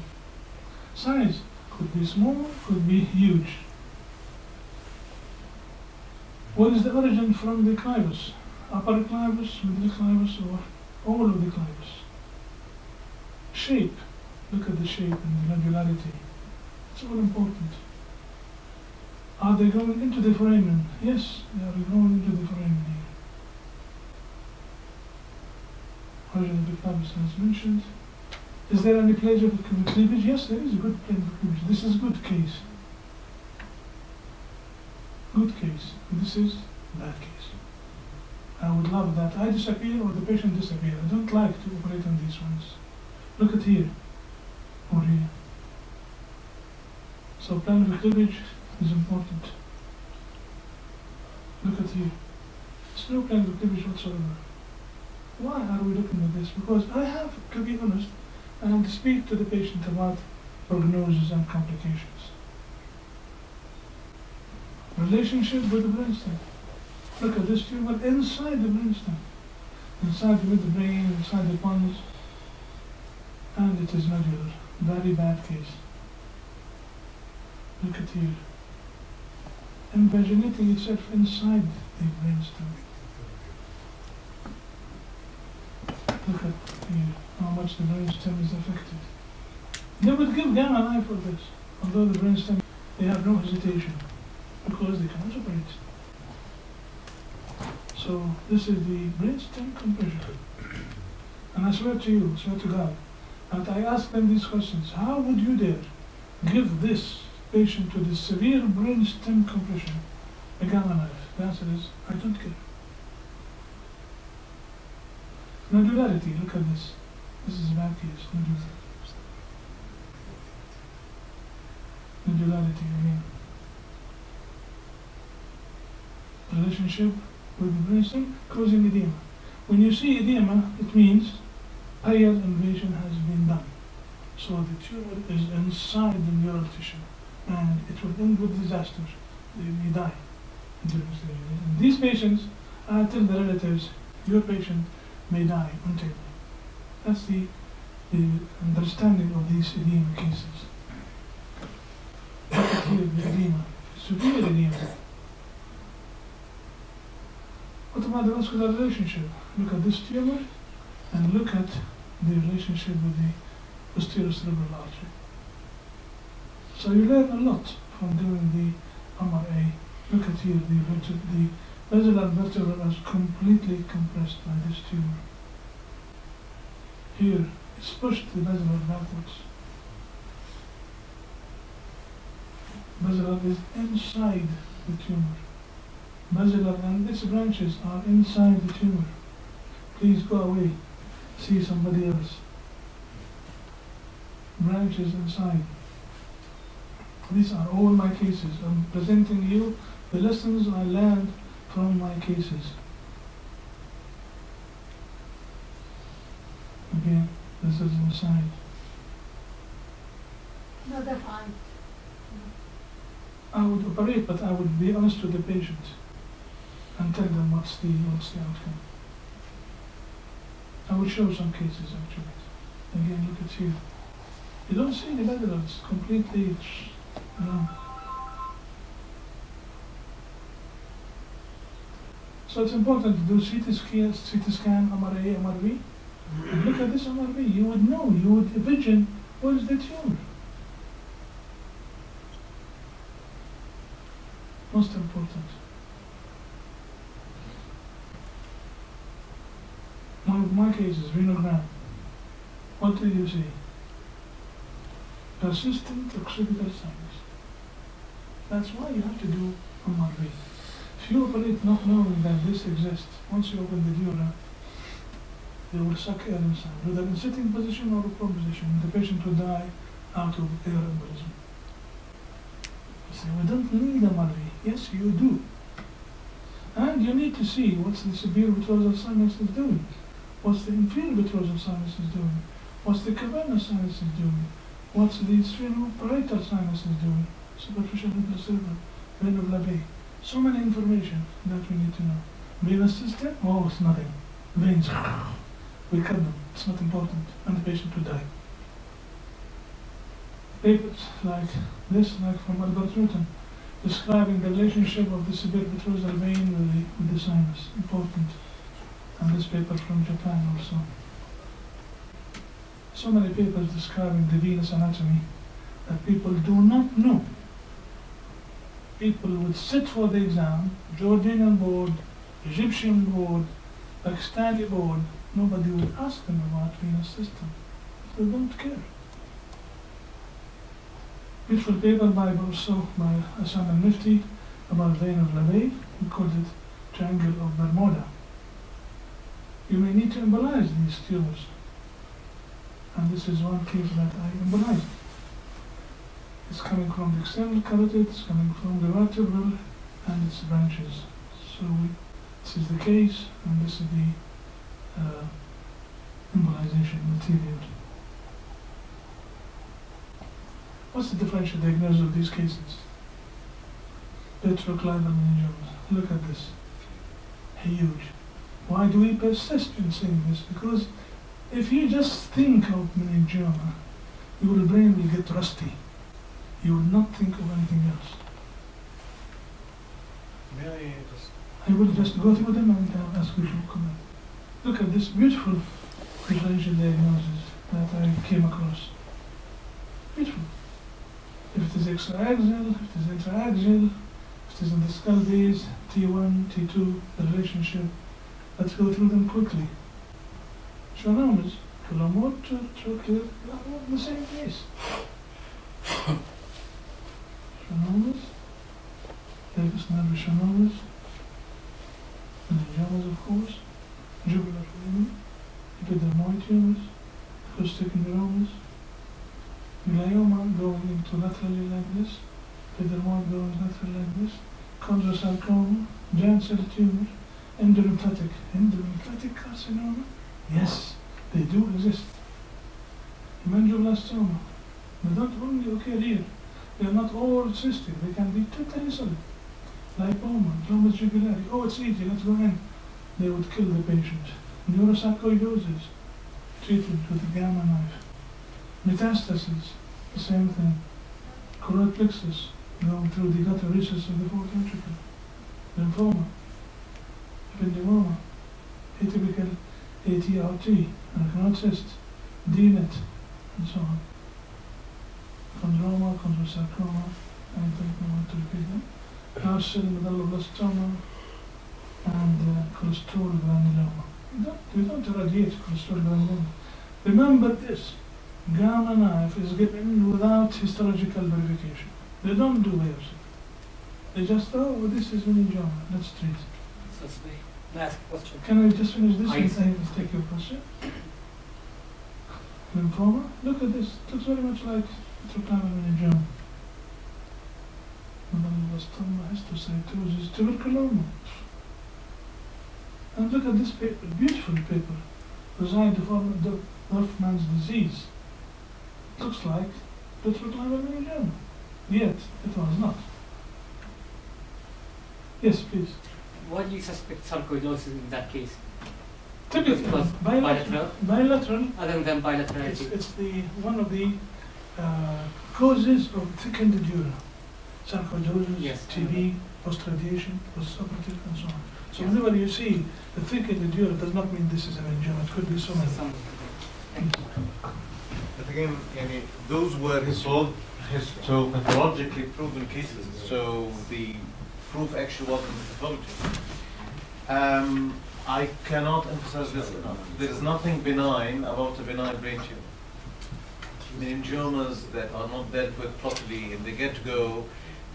Size could be small, could be huge. What is the origin from the clivus? Upper clivus, middle clivus, or all of the clivus? Shape. Look at the shape and the nodularity. It's all important. Are they going into the foramen? Yes, they are going into the foramen here. Origin of the clivus as mentioned. Is there any place of cleavage? Yes, there is a good place of cleavage. This is a good case. Good case. This is bad case. I would love that I disappear or the patient disappear. I don't like to operate on these ones. Look at here or here. So plan of cleavage is important. Look at here. There's no plan of cleavage whatsoever. Why are we looking at this? Because I have to be honest and speak to the patient about prognosis and complications. Relationship with the brainstem. Look at this tumor inside the brainstem, inside with the brain, inside the pons, and it is nodular. Very bad case. Look at here. Invaginating itself inside the brainstem. Look at here how much the brainstem is affected. They would give gamma knife for this, although the brainstem, they have no hesitation because they cannot operate. So this is the brainstem compression. And I swear to you, swear to God, that I ask them these questions. How would you dare give this patient with this severe brainstem compression a gamma knife? The answer is, I don't care. Nodularity, look at this. This is a bad case, nodularity. Nodularity again. Relationship brainstem causing edema. When you see edema, it means higher invasion has been done. So the tumor is inside the neural tissue, and it will end with disaster. They may die. And these patients, I tell the relatives, your patient may die until. That's the, the understanding of these edema cases. The edema, severe edema. What about the vascular relationship? Look at this tumor and look at the relationship with the posterior cerebral artery. So you learn a lot from doing the MRA. Look at here, the, the basilar vertebra is completely compressed by this tumor. Here, it's pushed the basilar backwards. Basilar is inside the tumor. Basilar and its branches are inside the tumor. Please go away. See somebody else. Branches inside. These are all my cases. I'm presenting you the lessons I learned from my cases. Again, this is inside. No, they're fine. I would operate, but I would be honest with the patient and tell them what's the what's the outcome. I will show some cases actually. Again, look at here. You don't see the level, it's completely. So it's important to do CT scan, CT scan, MRA, MRV. And look at this MRV, you would know, you would envision what is the tumor. Most important. Of my cases, venogram. What do you see? Persistent occipital sinus. That's why you have to do a MRV. If you operate not knowing that this exists, once you open the dura, they will suck air inside, whether in sitting position or prone position. The patient will die out of air embolism. You say, we don't need a MRV. Yes, you do. And you need to see what's the superior petrosal sinus is doing, what's the inferior petrosal sinus is doing, what's the cavernous sinus doing, what's the sphenoparietal sinus is doing, superficial intercerebral, vein of Labbé. So many information that we need to know. Venous system? Oh, it's nothing. Veins. We cut them. It's not important. And the patient will die. Papers like this, like from Albert Rhoton, describing the relationship of the petrosal vein with the, with the sinus. Important. And this paper from Japan also. So many papers describing the venous anatomy that people do not know. People would sit for the exam, Jordanian board, Egyptian board, Pakistani board, nobody would ask them about venous system. They don't care. Beautiful paper by also by Ossama Al-Mefty about vein of Labbé. We called it triangle of Bermuda. You may need to embolize these tumors. And this is one case that I embolized. It's coming from the external carotid, it's coming from the vertebral and its branches. So we, this is the case, and this is the uh, embolization material. What's the differential diagnosis of these cases? Petroclival meningiomas. Look at this. Huge. Why do we persist in saying this? Because if you just think of meningioma, your brain will get rusty. You will not think of anything else. May I just I will just go through them and I'll ask you to comment. Look at this beautiful differential diagnosis that I came across. Beautiful. If it is extraaxial, if it is intraaxial, if it is in the skull base, T1, T2, the relationship, let's go through them quickly. They are all in the same place. Schwannomas, vagus nerve schwannomas, meningiomas of course, jugular vein, epidermoid tumors, acoustic neuromas, glioma going into laterally like this, epidermoid going laterally like this, chondrosarcoma, giant cell tumor, endolymphatic, endolymphatic carcinoma, yes, they do exist. Hemangioblastoma, they don't only occur here, They're not all cystic. They can be totally solid. Lipoma, glomus jugulare. Oh, it's easy. Let's go in. They would kill the patient. Neurosarcoidosis, treated with a gamma knife. Metastasis, the same thing. Choroid plexus, going through the gutter recess of the fourth ventricle. Lymphoma, ependymoma, atypical ATRT, and cyst, DNET, and so on. Chondroma, chondrosarcoma, I don't know what to repeat them. Cell medulloblastoma, and uh, cholesterol granuloma. We don't, don't irradiate cholesterol granuloma. Remember this, gamma knife is given without histological verification. They don't do biopsy. They just, oh, this is meningioma, let's treat. It's the last question. Can I just finish this I and. I take your question? Lymphoma, look at this, It looks very much like trochanter meningioma. Medulloblastoma, histiocytosis, tuberculoma. And look at this paper, beautiful paper, designed to form the Dorfman's disease. It looks like the trochanter meningioma, yet it was not. Yes, please. Why do you suspect sarcoidosis in that case? Typically, Because bilateral, bilateral Other than It's, it's the one of the uh, causes of thickened dura, sarcoidosis, Yes. TB, post-radiation, post-operative, and so on. So Yes. whenever you see the thickened dura, does not mean this is a meningioma. It could be so many. Some- Thank you. But again, yani, those were histo- histopathologically proven cases, so the proof actually wasn't pathology. Um, I cannot emphasize this enough. There is nothing benign about a benign brain tumor. Meningiomas that are not dealt with properly in the get-go,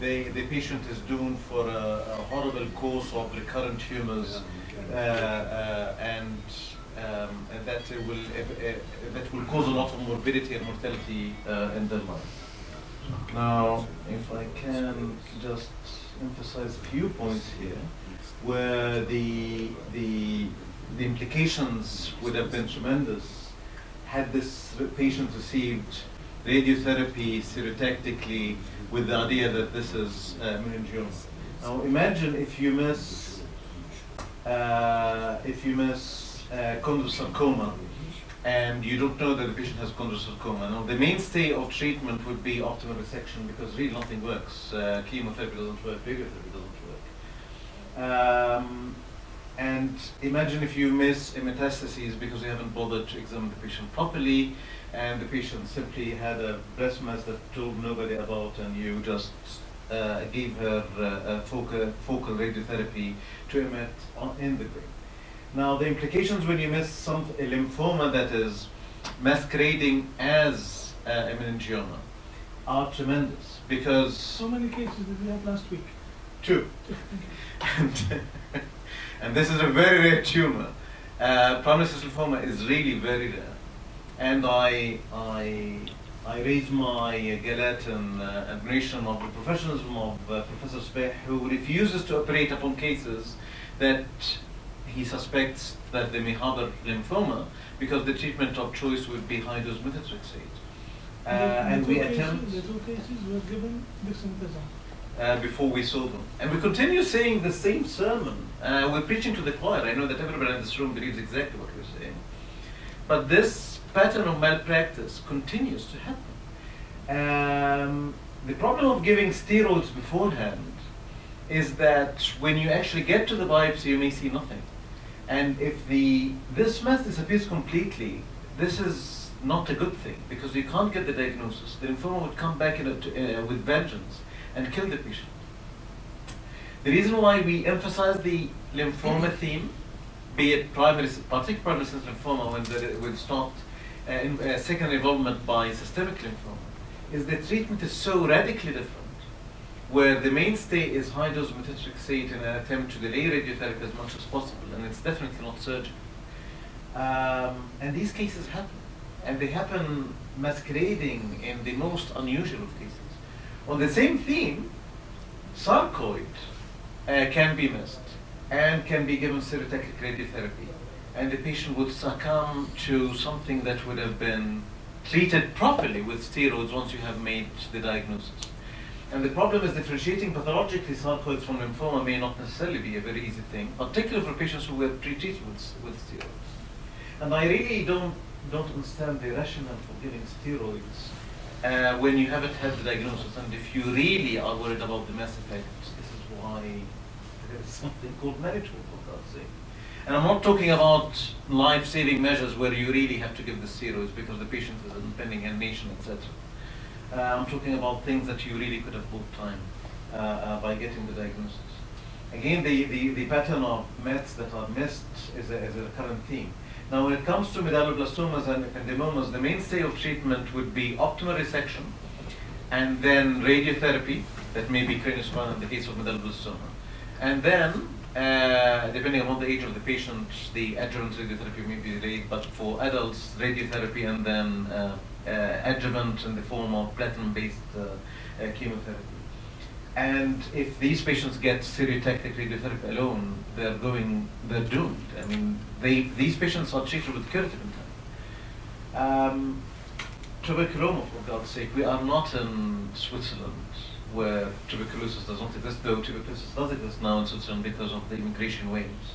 they, the patient is doomed for a, a horrible course of recurrent tumors, uh, uh, and, um, and that will uh, uh, that will cause a lot of morbidity and mortality uh, in their life. Now, if I can just emphasize a few points here, where the the the implications would have been tremendous had this patient received radiotherapy stereotactically with the idea that this is uh, meningioma. Now imagine if you miss uh, if you miss uh, and you don't know that the patient has chondrosarcoma. Now the mainstay of treatment would be optimal resection because really nothing works. Uh, chemotherapy doesn't work, radiotherapy doesn't work. Um, and imagine if you miss a metastasis because you haven't bothered to examine the patient properly, and the patient simply had a breast mass that told nobody about, and you just uh, gave her uh, focal, focal radiotherapy to emit on, in the brain. Now, the implications when you miss some a lymphoma that is masquerading as uh, a meningioma are tremendous because So many cases did we have last week. two and, and this is a very rare tumor. Uh, primary cystic lymphoma is really very rare, and I I I raise my uh, galette and uh, admiration of the professionalism of uh, Professor Sbeih, who refuses to operate upon cases that he suspects that they may harbor lymphoma because the treatment of choice would be high dose methotrexate. Uh, and we cases- attempt The two cases were given dexamethasone. uh, before we saw them. And we continue saying the same sermon. Uh, we're preaching to the choir. I know that everybody in this room believes exactly what we're saying. But this pattern of malpractice continues to happen. Um, the problem of giving steroids beforehand is that when you actually get to the biopsy, you may see nothing. And if the this mass disappears completely, this is not a good thing because you can't get the diagnosis. The lymphoma would come back in a, uh, with vengeance and kill the patient. The reason why we emphasize the lymphoma theme, be it primary, particularly primary lymphoma when the, when stopped, uh, in, uh, second involvement by systemic lymphoma, is the treatment is so radically different where the mainstay is high dose methotrexate in an attempt to delay radiotherapy as much as possible, and it's definitely not surgery. Um, and these cases happen, and they happen masquerading in the most unusual of cases. On the same theme, sarcoid uh, can be missed and can be given stereotactic radiotherapy, and the patient would succumb to something that would have been treated properly with steroids once you have made the diagnosis. And the problem is differentiating pathologically sarcoids from lymphoma may not necessarily be a very easy thing, particularly for patients who were pre-treated with, with steroids. And I really don't, don't understand the rationale for giving steroids uh, when you haven't had the diagnosis. And if you really are worried about the mass effect, this is why there is something called management, for God's sake. And I'm not talking about life-saving measures where you really have to give the steroids because the patient is in pending animation, etc. Uh, I'm talking about things that you really could have bought time uh, uh, by getting the diagnosis. Again, the, the, the pattern of meds that are missed is a, is a recurrent theme. Now, when it comes to medulloblastomas and ependymomas, the mainstay of treatment would be optimal resection and then radiotherapy, that may be craniospinal in the case of medulloblastoma. And then, uh, depending upon the age of the patient, the adjuvant radiotherapy may be delayed, but for adults, radiotherapy and then uh, adjuvant in the form of platinum-based uh, uh, chemotherapy. And if these patients get stereotactic radiotherapy alone, they're going, they're doomed. I mean, they, these patients are treated with curative intent. Um, tuberculosis, for God's sake, we are not in Switzerland where tuberculosis does not exist, though tuberculosis does exist now in Switzerland because of the immigration waves.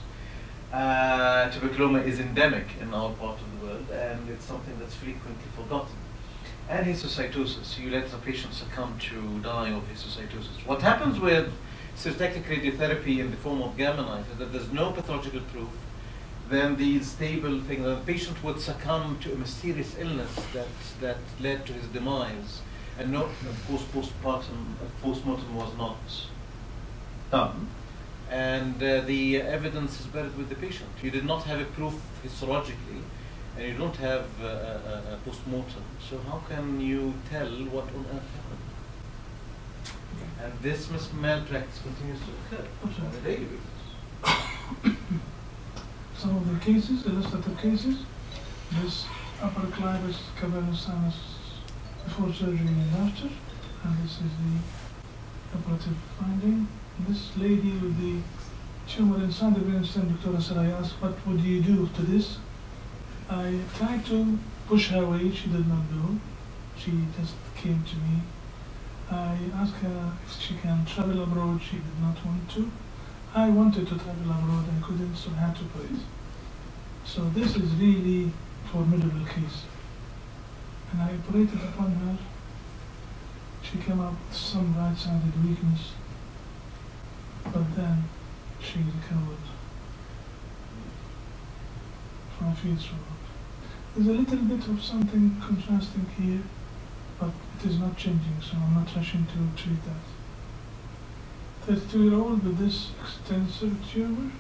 Uh, tuberculosis is endemic in our part of the world, and it's something that's frequently forgotten. And histiocytosis, you let the patient succumb to dying of histiocytosis. What happens with stereotactic radiotherapy in the form of gamma knife is that there's no pathological proof. Then these stable things, the patient would succumb to a mysterious illness that, that led to his demise. And no, of course, postpartum, postmortem was not done and uh, the evidence is buried with the patient. You did not have a proof histologically, and you don't have uh, a, a post-mortem. So how can you tell what on earth happened? And this mis- malpractice continues to occur on a daily basis. Some of the cases, illustrative cases, this upper clivus cavernous sinus before surgery and after, and this is the operative finding. This lady with the tumor inside the brainstem, Dr. said, I asked, what would you do to this? I tried to push her away, she did not do. She just came to me. I asked her if she can travel abroad, she did not want to. I wanted to travel abroad, I couldn't, so I had to it. So this is really formidable case. And I operated upon her. She came up with some right-sided weakness, but then she recovered from field stroke. There's a little bit of something contrasting here, but it is not changing, so I'm not rushing to treat that. 32 year old with this extensive tumor,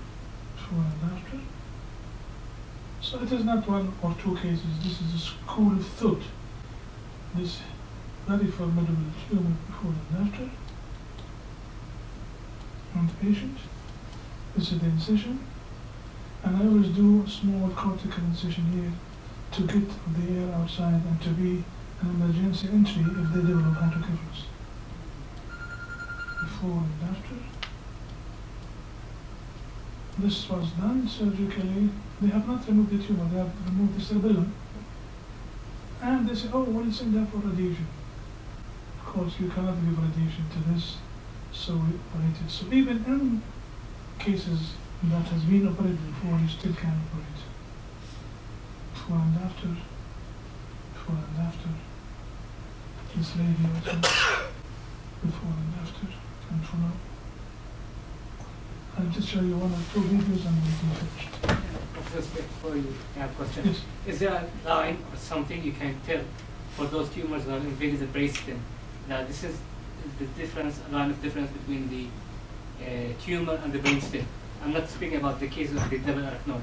before and after. So it is not one or two cases, this is a school of thought. This very formidable tumor before and after. On the patient. This is the incision. And I always do a small cortical incision here to get the air outside and to be an emergency entry if they develop hydrocephalus. Before and after. This was done surgically. They have not removed the tumor, they have removed the cerebellum. And they say, oh, we'll send that for radiation. Of course, you cannot give radiation to this, so we operated. So even in cases that has been operated before, you still can operate. Before and after, before and after. This lady also, before and after, and follow. I'll just show you one or two videos and we'll be finished. You have question, Yes. is there a line or something you can tell for those tumors that are invading the brainstem that this is the difference, line of difference between the uh, tumor and the brainstem? I'm not speaking about the case of the double arachnoid.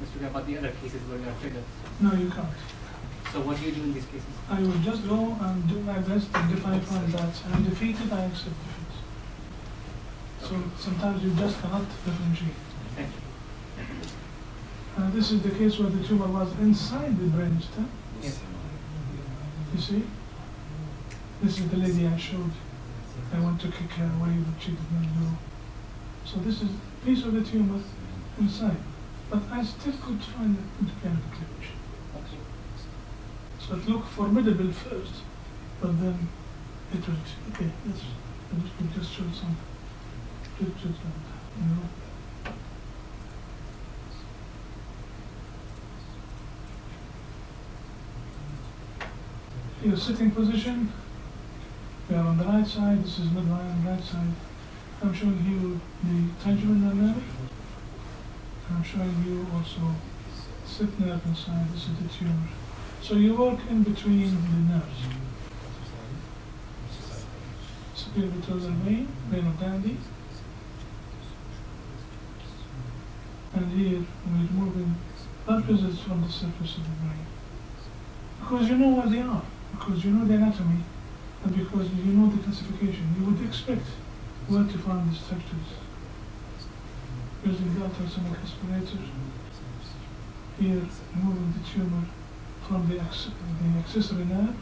I'm speaking about the other cases where you are triggered. No, you can't. So what do you do in these cases? I will just go and do my best, and if I find that I'm defeated, I accept defeat. So sometimes you just cannot differentiate. Thank you. Uh, this is the case where the tumor was inside the brainstem. Yes. You see? This is the lady I showed. I went to kick her away, but she did not do. So this is a piece of the tumor inside. But I still could find a good kind. So it looked formidable first, but then it went, okay, let's just show some pictures and, you know. Your sitting position, we on the right side, this is midline on the right side. I'm showing you the trigeminal nerve. I'm showing you also sixth nerve inside, this is the tumor. So you work in between the nerves. Superior petrosal vein, vein of Dandy. And here we're removing blood vessels from the surface of the brain. Because you know where they are, because you know the anatomy, and because you know the classification, you would expect where to find the structures. Using the ultrasonic aspirator, here removing the tumor from the, acc- the accessory nerve.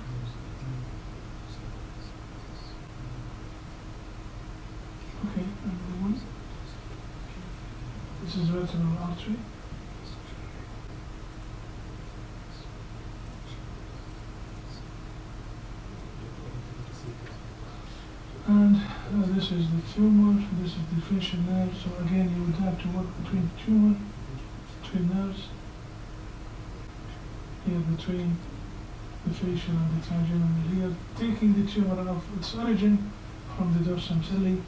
Okay, another one. This is retinal artery. And uh, this is the tumor, this is the facial nerve. So again, you would have to work between tumor, between nerves, here between the facial and the trigeminal here, taking the tumor out of its origin from the dorsum sellae.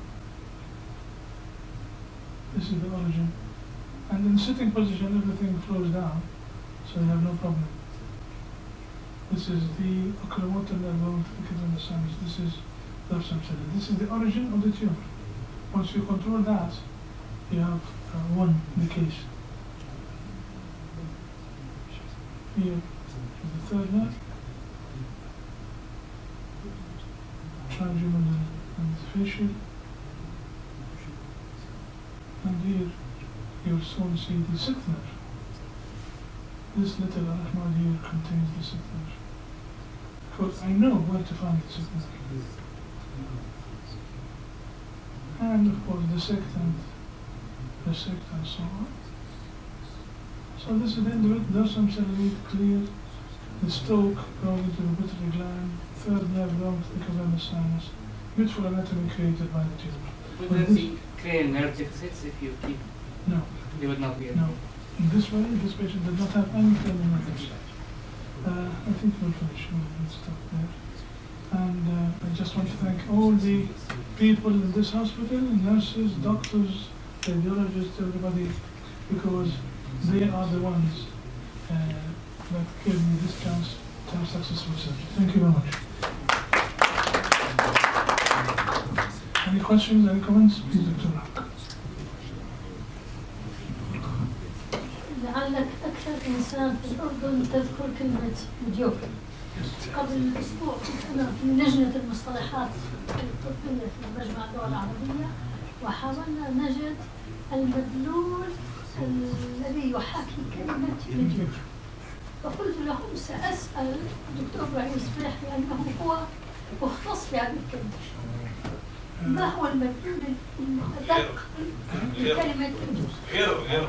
This is the origin. And in sitting position, everything flows down, so you have no problem. This is the oculomotor nerve. This is dorsum sellae. This is the origin of the tumor. Once you control that, you have uh, one indication. Here is the third nerve. Trigeminal and facial. And here you'll soon see the sixth nerve. This little arachnoid here contains the sixth nerve. Because I know where to find the sixth nerve. And of course the sixth and the sixth and so on. So this is the end of it. Dorsum cellular clear. The stalk going into the pituitary gland. Third nerve going to the cavernous sinus. Beautiful anatomy created by the tumor. Would But there be clear nerve deficits if you keep? No. They would not be. No. In this way, this patient did not have any terminal illness. Uh, I think we'll finish. We'll stop there. And uh, I just want to thank all the people in this hospital, nurses, doctors, radiologists, everybody, because they are the ones uh, that gave me this chance to have successful surgery. Thank you very much. Any questions, any comments? Please, Dr. Rock. لعلك أكثر إنسان في الأردن تذكر كلمة مديوكر قبل أسبوع كنت أنا في لجنه المصطلحات الطبية في مجمع اللغة العربية وحاولنا نجد المدلول الذي يحاكي كلمة مدلول. فقلت لهم سأسأل الدكتور إبراهيم صبيح لأنه هو مختص في بهذه الكلمة. ما هو المدلول الادق لكلمه مدلول؟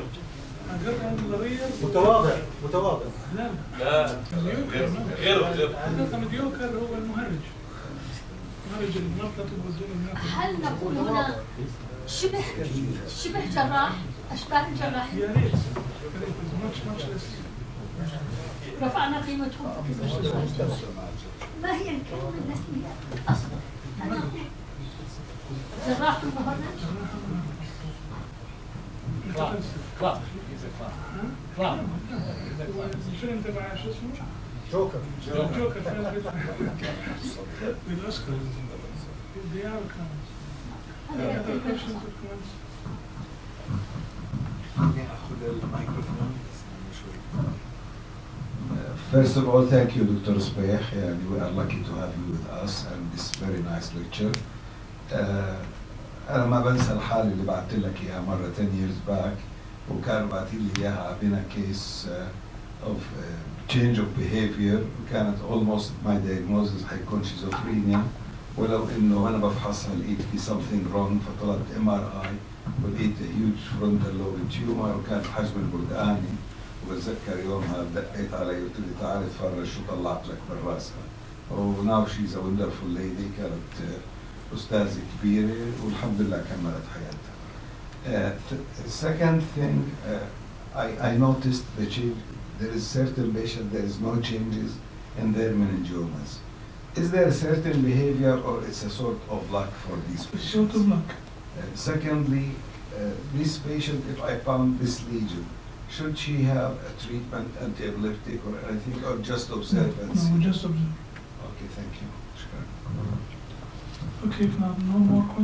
متواضع متواضع. لا لا غير غير غير. مديوكر هو المهرج. مهرج المنطقة هل نقول هنا شبه شبه جراح؟ أشباه الجراح يا ريت. رفعنا قيمتهم ما هي الكلمة التي أصلا جراح المهرج؟ نعم. تبع شو اسمه؟ جوكر جوكر بالاوسكار الكلمة questions or comments? First of all, thank you, Dr. Sbayah. Yani, we are lucky to have you with us and this very nice lecture. Uh, أنا ما بنسى الحالة اللي بعثت لك إياها مرة 10 years back وكانوا باعتين لي إياها عبينا كيس اوف تشينج اوف بيهيفير وكانت اولموست ماي دايجنوزز حيكون شيزوفرينيا ولو إنه أنا بفحصها لقيت في something wrong فطلبت ام ار اي ولقيت هيوج فرونتال لوب تيومر وكان حجم البرداني وبتذكر يومها دقيت علي وقلت لي تعال اتفرج شو طلعت لك من راسها. وناو شيز وندرفول ليدي كانت uh, أستاذة كبيرة والحمد لله كملت حياتها. Uh, second thing, uh, I, I noticed the change, there is certain patient, there is no changes in their meningiomas. Is there a certain behavior or it's a sort of luck for these patients? sort of luck. Uh, Secondly, uh, this patient, if I found this lesion, should she have a treatment, anti-epileptic or anything, or just observe and No, just observe. Okay, thank you. Sure. Okay, if not, no more questions.